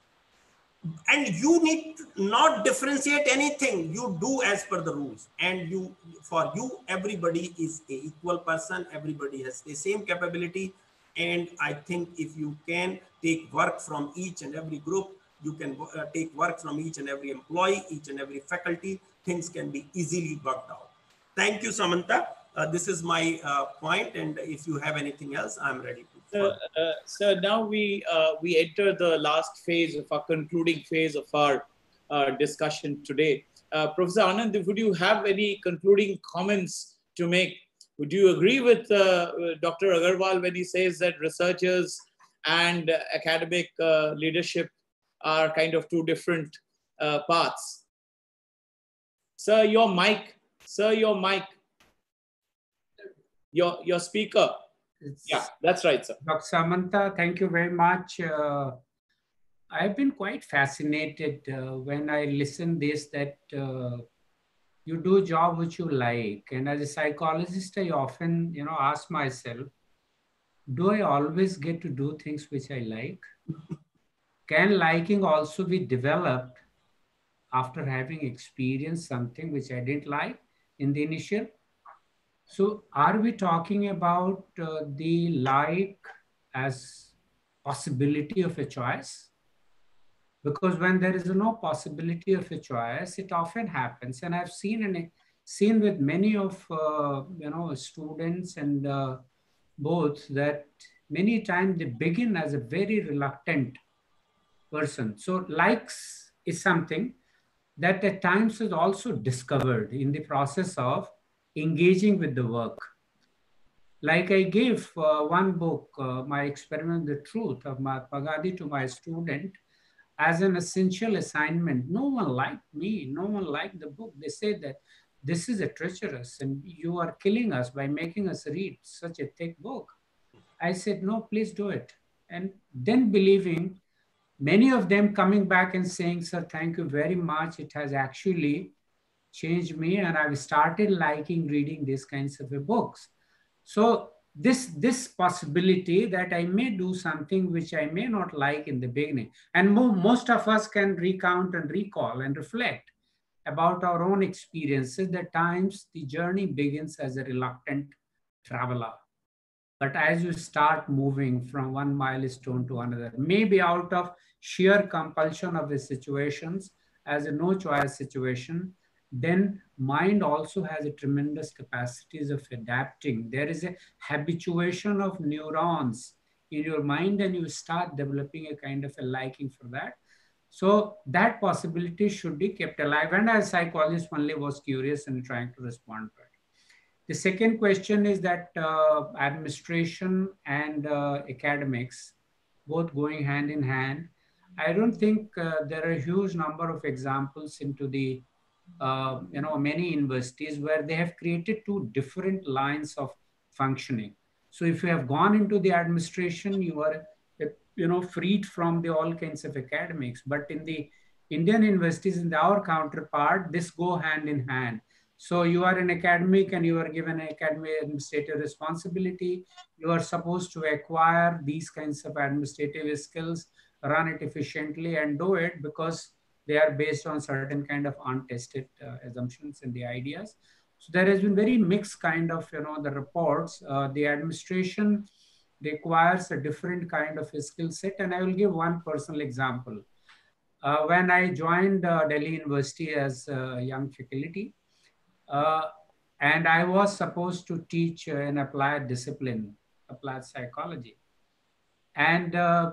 and you need to not differentiate anything. You do as per the rules. And you for you everybody is a equal person. Everybody has the same capability. And i think if you can take work from each and every group you can uh, take work from each and every employee each and every faculty things can be easily worked out. Thank you Samanta. Uh, this is my uh, point. And if you have anything else i'm ready so, uh, now we uh, we enter the last phase of our concluding phase of our uh, discussion today. Uh, Professor Anand, would you have any concluding comments to make? Would you agree with uh, Dr. Agarwal when he says that researchers and academic uh, leadership are kind of two different paths? Sir, your mic. Sir, your mic. Your your speaker. It's, yeah, that's right, sir. Dr. Samanta, thank you very much. Uh, I've been quite fascinated uh, when I listen this that uh, you do a job which you like. And as a psychologist, I often, you know, ask myself, do I always get to do things which I like? Can liking also be developed after having experienced something which I didn't like in the initial? So are we talking about uh, the like as possibility of a choice? Because when there is no possibility of a choice, it often happens. And I've seen and seen with many of uh, you know students and uh, both that many times they begin as a very reluctant person. So likes is something that at times is also discovered in the process of engaging with the work. Like I gave uh, one book, uh, My Experiment, The Truth of Mahatma Gandhi to my student as an essential assignment. No one liked me, no one liked the book. They said that this is a treacherous and you are killing us by making us read such a thick book. I said, no, please do it. And then believing many of them coming back and saying, sir, thank you very much. It has actually changed me and I've started liking reading these kinds of books. So this, this possibility that I may do something which I may not like in the beginning, and mo most of us can recount and recall and reflect about our own experiences that times the journey begins as a reluctant traveler. But as you start moving from one milestone to another, maybe out of sheer compulsion of the situations as a no choice situation, then mind also has a tremendous capacities of adapting. There is a habituation of neurons in your mind and you start developing a kind of a liking for that. So that possibility should be kept alive. And as psychologist only was curious and trying to respond to it. The second question is that uh, administration and uh, academics, both going hand in hand. I don't think uh, there are a huge number of examples into the, uh, you know, many universities where they have created two different lines of functioning. So if you have gone into the administration, you are you know freed from the all kinds of academics. But in the indian universities in our counterpart this go hand in hand. So you are an academic and you are given an academic administrative responsibility. You are supposed to acquire these kinds of administrative skills run it efficiently and do it because they are based on certain kind of untested uh, assumptions and the ideas so there has been very mixed kind of you know the reports uh, the administration requires a different kind of skill set. And I will give one personal example. Uh, when I joined uh, Delhi University as a young faculty, uh, and I was supposed to teach an applied discipline, applied psychology. And uh,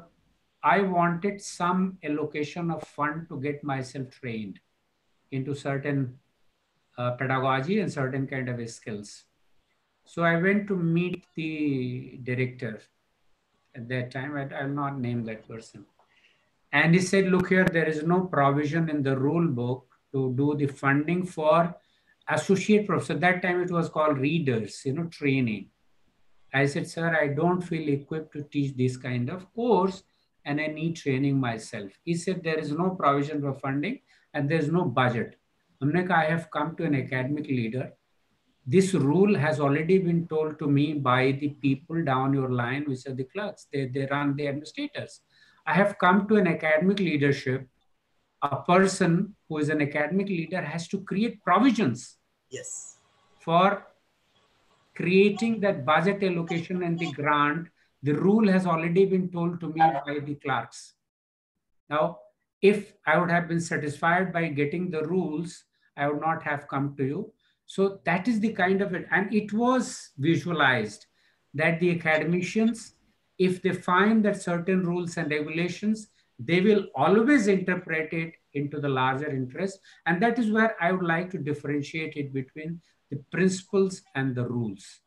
I wanted some allocation of fund to get myself trained into certain uh, pedagogy and certain kind of skills. So I went to meet the director at that time. I, will not name that person. And he said, look here, there is no provision in the rule book to do the funding for associate professor. That time it was called readers, you know, training. I said, sir, I don't feel equipped to teach this kind of course and I need training myself. He said, there is no provision for funding and there's no budget. I have come to an academic leader this rule has already been told to me by the people down your line, which are the clerks. They, they run the administrators. I have come to an academic leadership. A person who is an academic leader has to create provisions. Yes. For creating that budget allocation and the grant, the rule has already been told to me by the clerks. Now, if I would have been satisfied by getting the rules, I would not have come to you. So that is the kind of it. And it was visualized that the academicians, if they find that certain rules and regulations, they will always interpret it into the larger interest. And that is where I would like to differentiate it between the principles and the rules.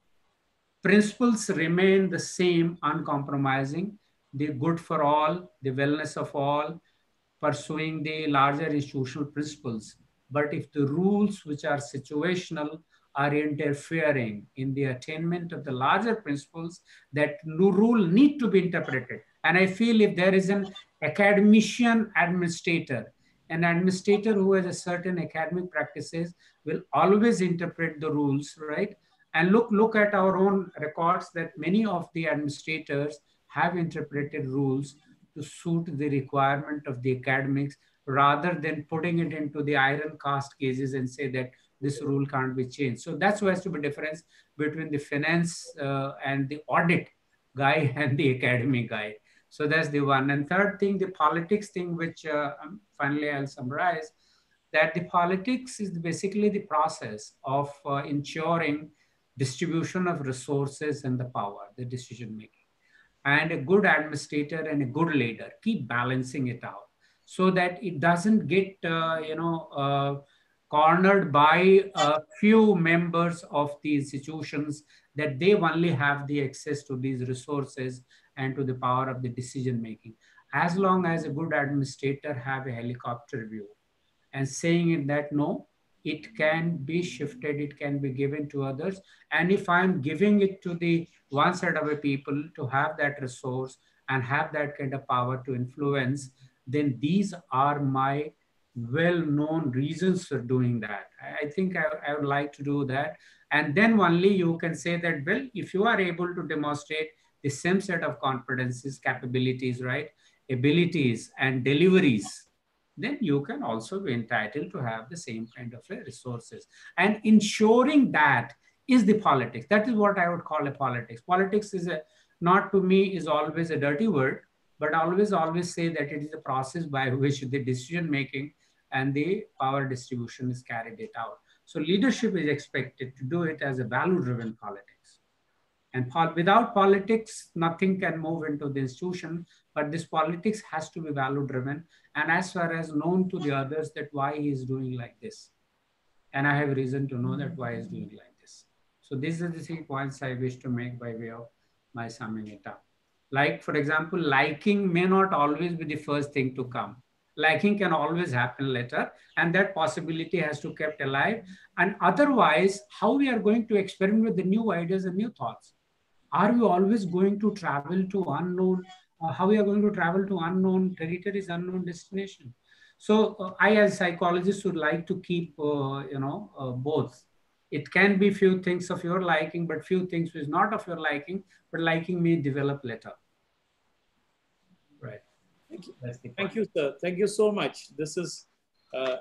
Principles remain the same, uncompromising, the good for all, the wellness of all, pursuing the larger institutional principles. But if the rules which are situational are interfering in the attainment of the larger principles, that new rule need to be interpreted. And I feel if there is an academician administrator, an administrator who has a certain academic practices will always interpret the rules, right? And look, look at our own records that many of the administrators have interpreted rules to suit the requirement of the academics rather than putting it into the iron cast cases and say that this rule can't be changed. So that's why has to be difference between the finance uh, and the audit guy and the academy guy. So that's the one. And third thing, the politics thing, which uh, um, finally I'll summarize, that the politics is basically the process of uh, ensuring distribution of resources and the power, the decision making. And a good administrator and a good leader keep balancing it out so that it doesn't get, uh, you know, uh, cornered by a few members of the institutions that they only have the access to these resources and to the power of the decision making. As long as a good administrator have a helicopter view and saying that no, it can be shifted, it can be given to others. And if I'm giving it to the one set of people to have that resource and have that kind of power to influence, then these are my well-known reasons for doing that. I think I, I, would like to do that. And then only you can say that, well, if you are able to demonstrate the same set of competencies, capabilities, right, abilities and deliveries, then you can also be entitled to have the same kind of uh, resources. And ensuring that is the politics. That is what I would call a politics. Politics is a, not to me is always a dirty word but always, always say that it is a process by which the decision making and the power distribution is carried it out. So leadership is expected to do it as a value driven politics. And without politics, nothing can move into the institution, but this politics has to be value driven. And as far as known to the others that why he is doing like this. And I have reason to know that why he's doing like this. So these are the three points I wish to make by way of my summing it up. Like, for example, liking may not always be the first thing to come. Liking can always happen later, and that possibility has to kept alive. And otherwise, how we are going to experiment with the new ideas and new thoughts? Are we always going to travel to unknown? Uh, how we are going to travel to unknown territories, unknown destination? So uh, I, as psychologist, would like to keep, uh, you know, uh, both. It can be few things of your liking, but few things is not of your liking, but liking may develop later. Right. Thank you. Thank you, sir. Thank you so much. This is, uh,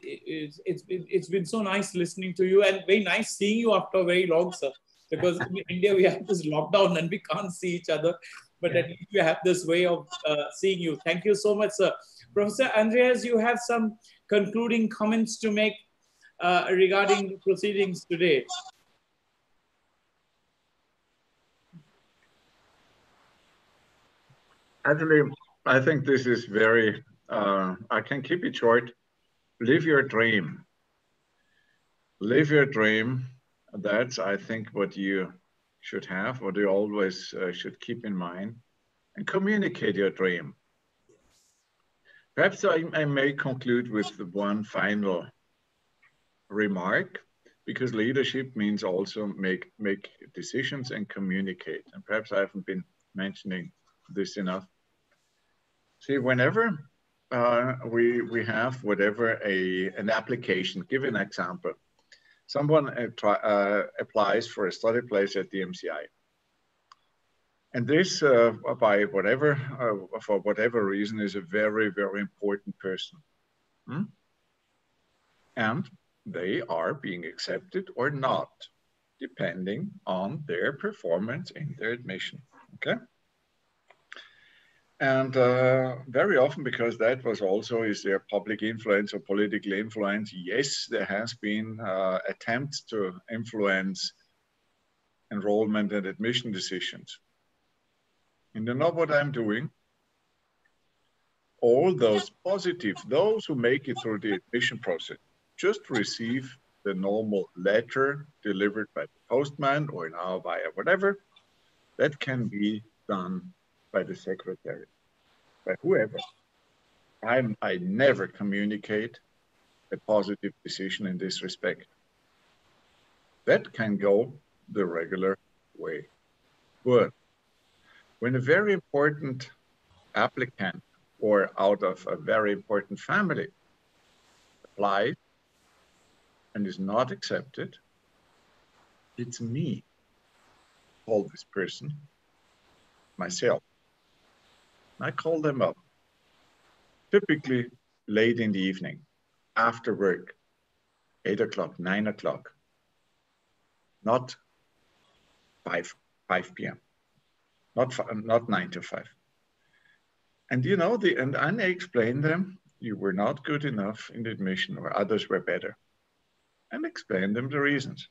it, it's, it, it's been so nice listening to you and very nice seeing you after very long, sir. Because in India, we have this lockdown and we can't see each other. But yeah. at least we have this way of uh, seeing you. Thank you so much, sir. Professor Andreas, you have some concluding comments to make uh, regarding the proceedings today. Actually, I think this is very, uh, I can keep it short. Live your dream. Live your dream. That's, I think, what you should have, what you always uh, should keep in mind, and communicate your dream. Perhaps I, I may conclude with one final remark, because leadership means also make, make decisions and communicate. And perhaps I haven't been mentioning this enough. See, whenever uh, we, we have whatever a, an application, give an example. Someone uh, uh, applies for a study place at the MCI. And this, uh, by whatever, uh, for whatever reason, is a very, very important person. Hmm? And they are being accepted or not, depending on their performance in their admission. Okay. And uh, very often, because that was also, is there public influence or political influence? Yes, there has been uh, attempts to influence enrollment and admission decisions. And you know what I'm doing? All those positive, those who make it through the admission process, just receive the normal letter delivered by the postman or now via whatever. That can be done by the secretary, by whoever. I'm, I never communicate a positive decision in this respect. That can go the regular way. But when a very important applicant or out of a very important family applies and is not accepted, it's me, call this person, myself. I call them up, typically late in the evening, after work, eight o'clock, nine o'clock, not 5, 5 p.m., not, not nine to five. And you know, the, and I explain them, you were not good enough in the admission or others were better and explain them the reasons.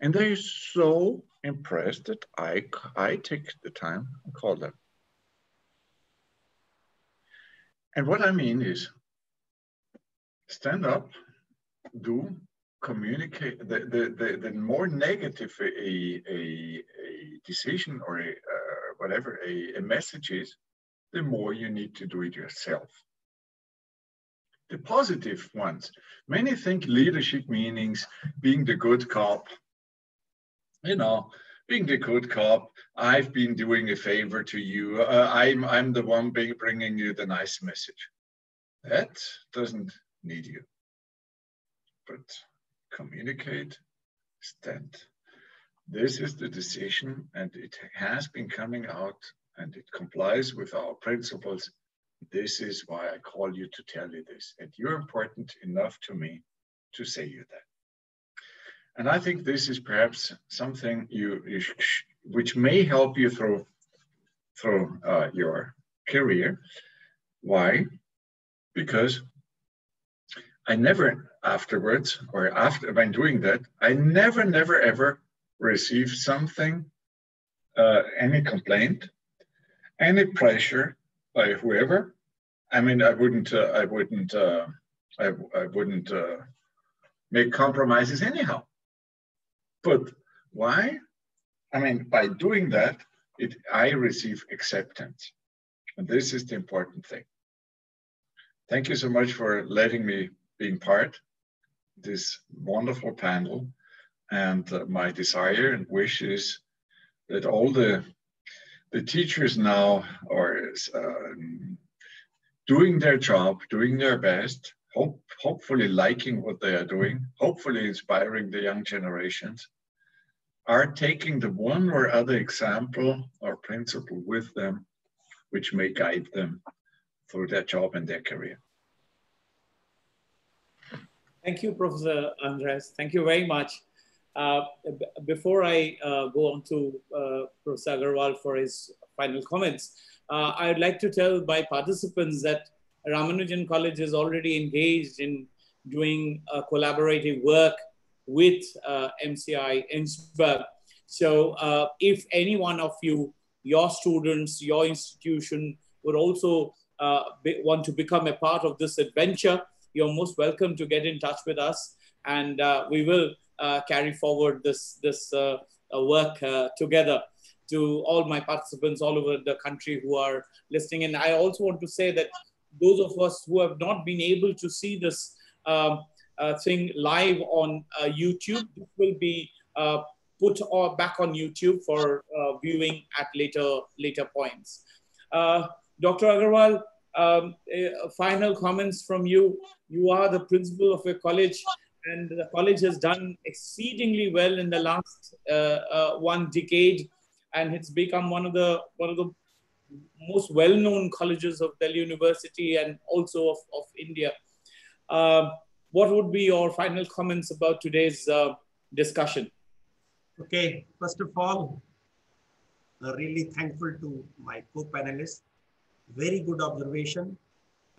And they're so impressed that I, I take the time and call them. And what I mean is stand up, do, communicate. The, the, the, the more negative a, a, a decision or a, uh, whatever a, a message is, the more you need to do it yourself the positive ones. Many think leadership meanings being the good cop. You know, being the good cop, I've been doing a favor to you. Uh, I'm, I'm the one being, bringing you the nice message. That doesn't need you. But communicate, stand. This is the decision, and it has been coming out and it complies with our principles this is why I call you to tell you this. And you're important enough to me to say you that. And I think this is perhaps something you, which may help you through through uh, your career. Why? Because I never afterwards or after when doing that, I never, never ever received something, uh, any complaint, any pressure by whoever, I mean, I wouldn't, uh, I wouldn't, uh, I, I wouldn't uh, make compromises anyhow. But why? I mean, by doing that, it, I receive acceptance. And this is the important thing. Thank you so much for letting me being part this wonderful panel. And uh, my desire and wish is that all the the teachers now are uh, doing their job, doing their best, hope, hopefully liking what they are doing, hopefully inspiring the young generations, are taking the one or other example or principle with them, which may guide them through their job and their career. Thank you, Professor Andreas. Thank you very much. Uh, before I uh, go on to uh, Professor Agarwal for his final comments, uh, I'd like to tell my participants that Ramanujan College is already engaged in doing collaborative work with uh, MCI Innsbruck. So uh, if any one of you, your students, your institution would also be, want to become a part of this adventure, you're most welcome to get in touch with us and we will uh, carry forward this, this uh, uh, work together to all my participants all over the country who are listening. And I also want to say that those of us who have not been able to see this um, uh, thing live on uh, YouTube, this will be uh, put or back on YouTube for viewing at later later points. Dr. Agarwal, um, final comments from you. You are the principal of a college and the college has done exceedingly well in the last uh, uh, one decade, and it's become one of the one of the most well-known colleges of Delhi University and also of, of India. Uh, what would be your final comments about today's uh, discussion? Okay, first of all, uh, really thankful to my co-panelists. Very good observation,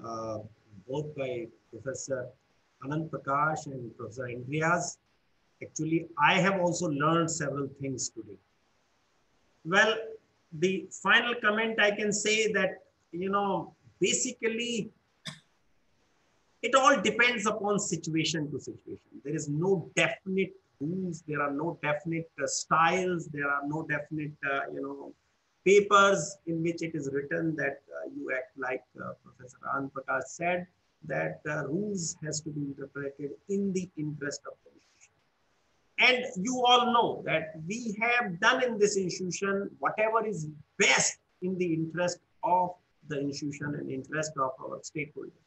uh, both by Professor Anand Prakash and Professor Andreas. Actually, I have also learned several things today. Well, the final comment I can say that, you know, basically, it all depends upon situation to situation. There is no definite rules. There are no definite uh, styles. There are no definite, uh, you know, papers in which it is written that uh, you act like uh, Professor Prakash said that uh, rules has to be interpreted in the interest of the. And you all know that we have done in this institution whatever is best in the interest of the institution and interest of our stakeholders.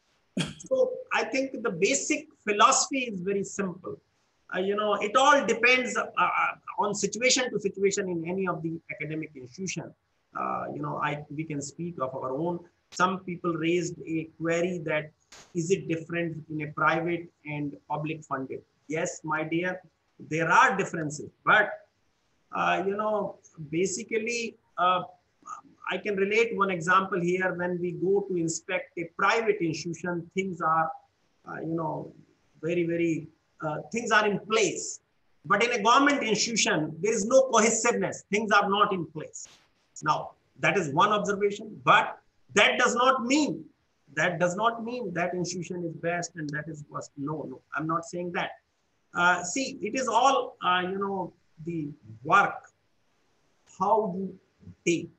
so I think the basic philosophy is very simple. Uh, you know, it all depends uh, uh on situation to situation in any of the academic institution. Uh, you know, I we can speak of our own some people raised a query that is it different in a private and public funded? Yes, my dear, there are differences, but uh, you know, basically, uh, I can relate one example here. When we go to inspect a private institution, things are, uh, you know, very, very, uh, things are in place. But in a government institution, there is no cohesiveness. Things are not in place. Now, that is one observation. But that does not mean that does not mean that institution is best and that is worst. No, no, I'm not saying that. Uh, see, it is all uh, you know the work how you take.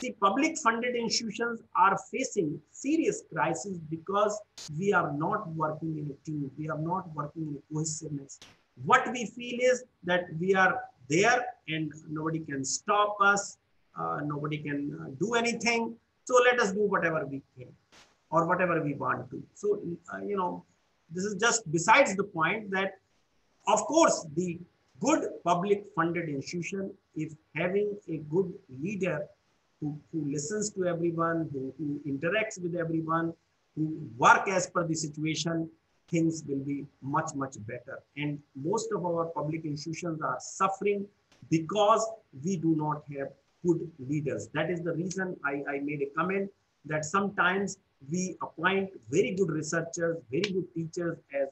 See, public funded institutions are facing serious crisis because we are not working in a team. We are not working in a cohesiveness. What we feel is that we are there and nobody can stop us. Uh, nobody can uh, do anything so let us do whatever we can or whatever we want to. So, uh, you know, this is just besides the point that, of course, the good public funded institution, if having a good leader who, who listens to everyone, who, who interacts with everyone, who work as per the situation, things will be much, much better. And most of our public institutions are suffering because we do not have good leaders. That is the reason I, I made a comment that sometimes we appoint very good researchers, very good teachers as,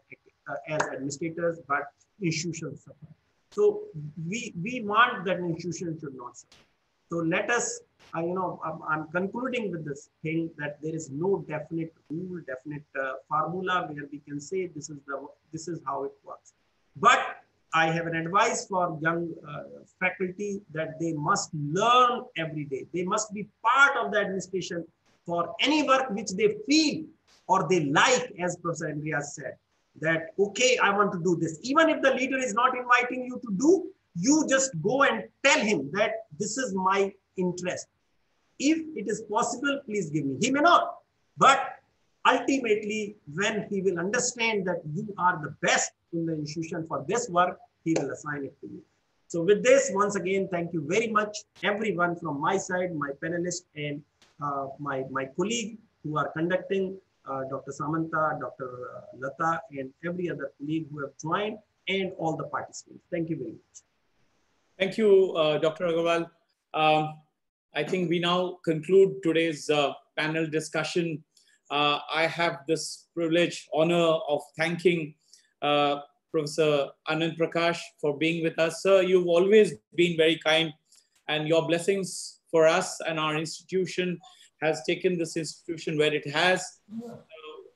as administrators, but institutions suffer. So we, we want that institution should not suffer. So let us, uh, you know, I'm, I'm, concluding with this thing that there is no definite rule, definite uh, formula where we can say this is the this is how it works. But I have an advice for young uh, faculty that they must learn every day. They must be part of the administration for any work which they feel or they like, as Professor Andreas said, that, okay, I want to do this. Even if the leader is not inviting you to do, you just go and tell him that this is my interest. If it is possible, please give me. He may not, but ultimately, when he will understand that you are the best in the institution for this work, he will assign it to you. So with this, once again, thank you very much, everyone from my side, my panelists and uh, my, my colleague who are conducting, Dr. Samanta, Dr. Uh, Lata, and every other colleague who have joined, and all the participants. Thank you very much. Thank you, uh, Dr. Agarwal. Um, I think we now conclude today's uh, panel discussion. Uh, I have this privilege, honor of thanking uh, Professor Anand Prakash for being with us. Sir, you've always been very kind and your blessings for us and our institution has taken this institution where it has. Uh,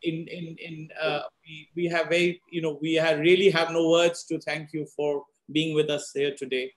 in in in uh, we, we have a you know we have really have no words to thank you for being with us here today.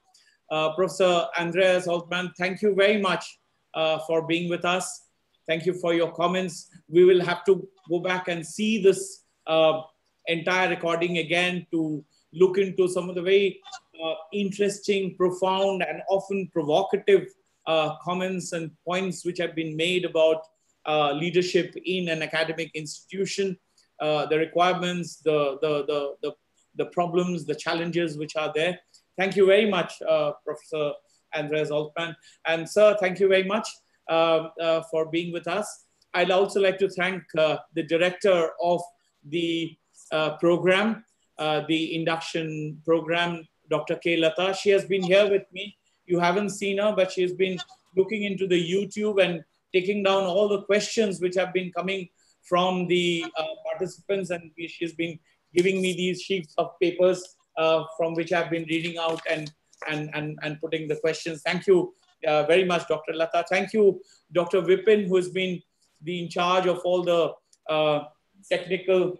Uh, Professor Andreas Altman, thank you very much uh, for being with us. Thank you for your comments. We will have to go back and see this uh, entire recording again to look into some of the very uh, interesting, profound, and often provocative uh, comments and points which have been made about uh, leadership in an academic institution, the requirements, the, the, the, the, the problems, the challenges which are there. Thank you very much, uh, Professor Andreas Altman. And sir, thank you very much uh, uh, for being with us. I'd also like to thank uh, the director of the uh, program, uh, the induction program, Dr. K. Lata. She has been here with me. You haven't seen her, but she's been looking into the YouTube and taking down all the questions which have been coming from the participants. And she's been giving me these sheets of papers uh, from which I've been reading out and, and, and, and putting the questions. Thank you uh, very much, Dr. Lata. Thank you, Dr. Vipin, who has been the in charge of all the uh, technical,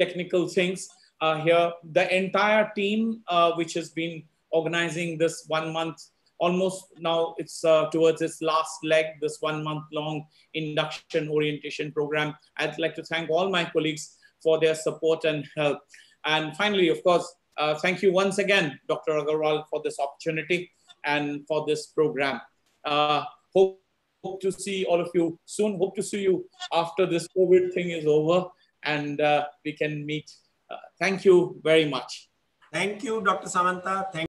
technical things uh, here. The entire team, uh, which has been organizing this one month, almost now it's uh, towards its last leg, this one month long induction orientation program. I'd like to thank all my colleagues for their support and help. And finally, of course, uh, thank you once again, Dr. Agarwal, for this opportunity and for this program. Uh, hope, hope to see all of you soon. Hope to see you after this COVID thing is over and uh, we can meet. Uh, thank you very much. Thank you, Dr. Samanta. Thank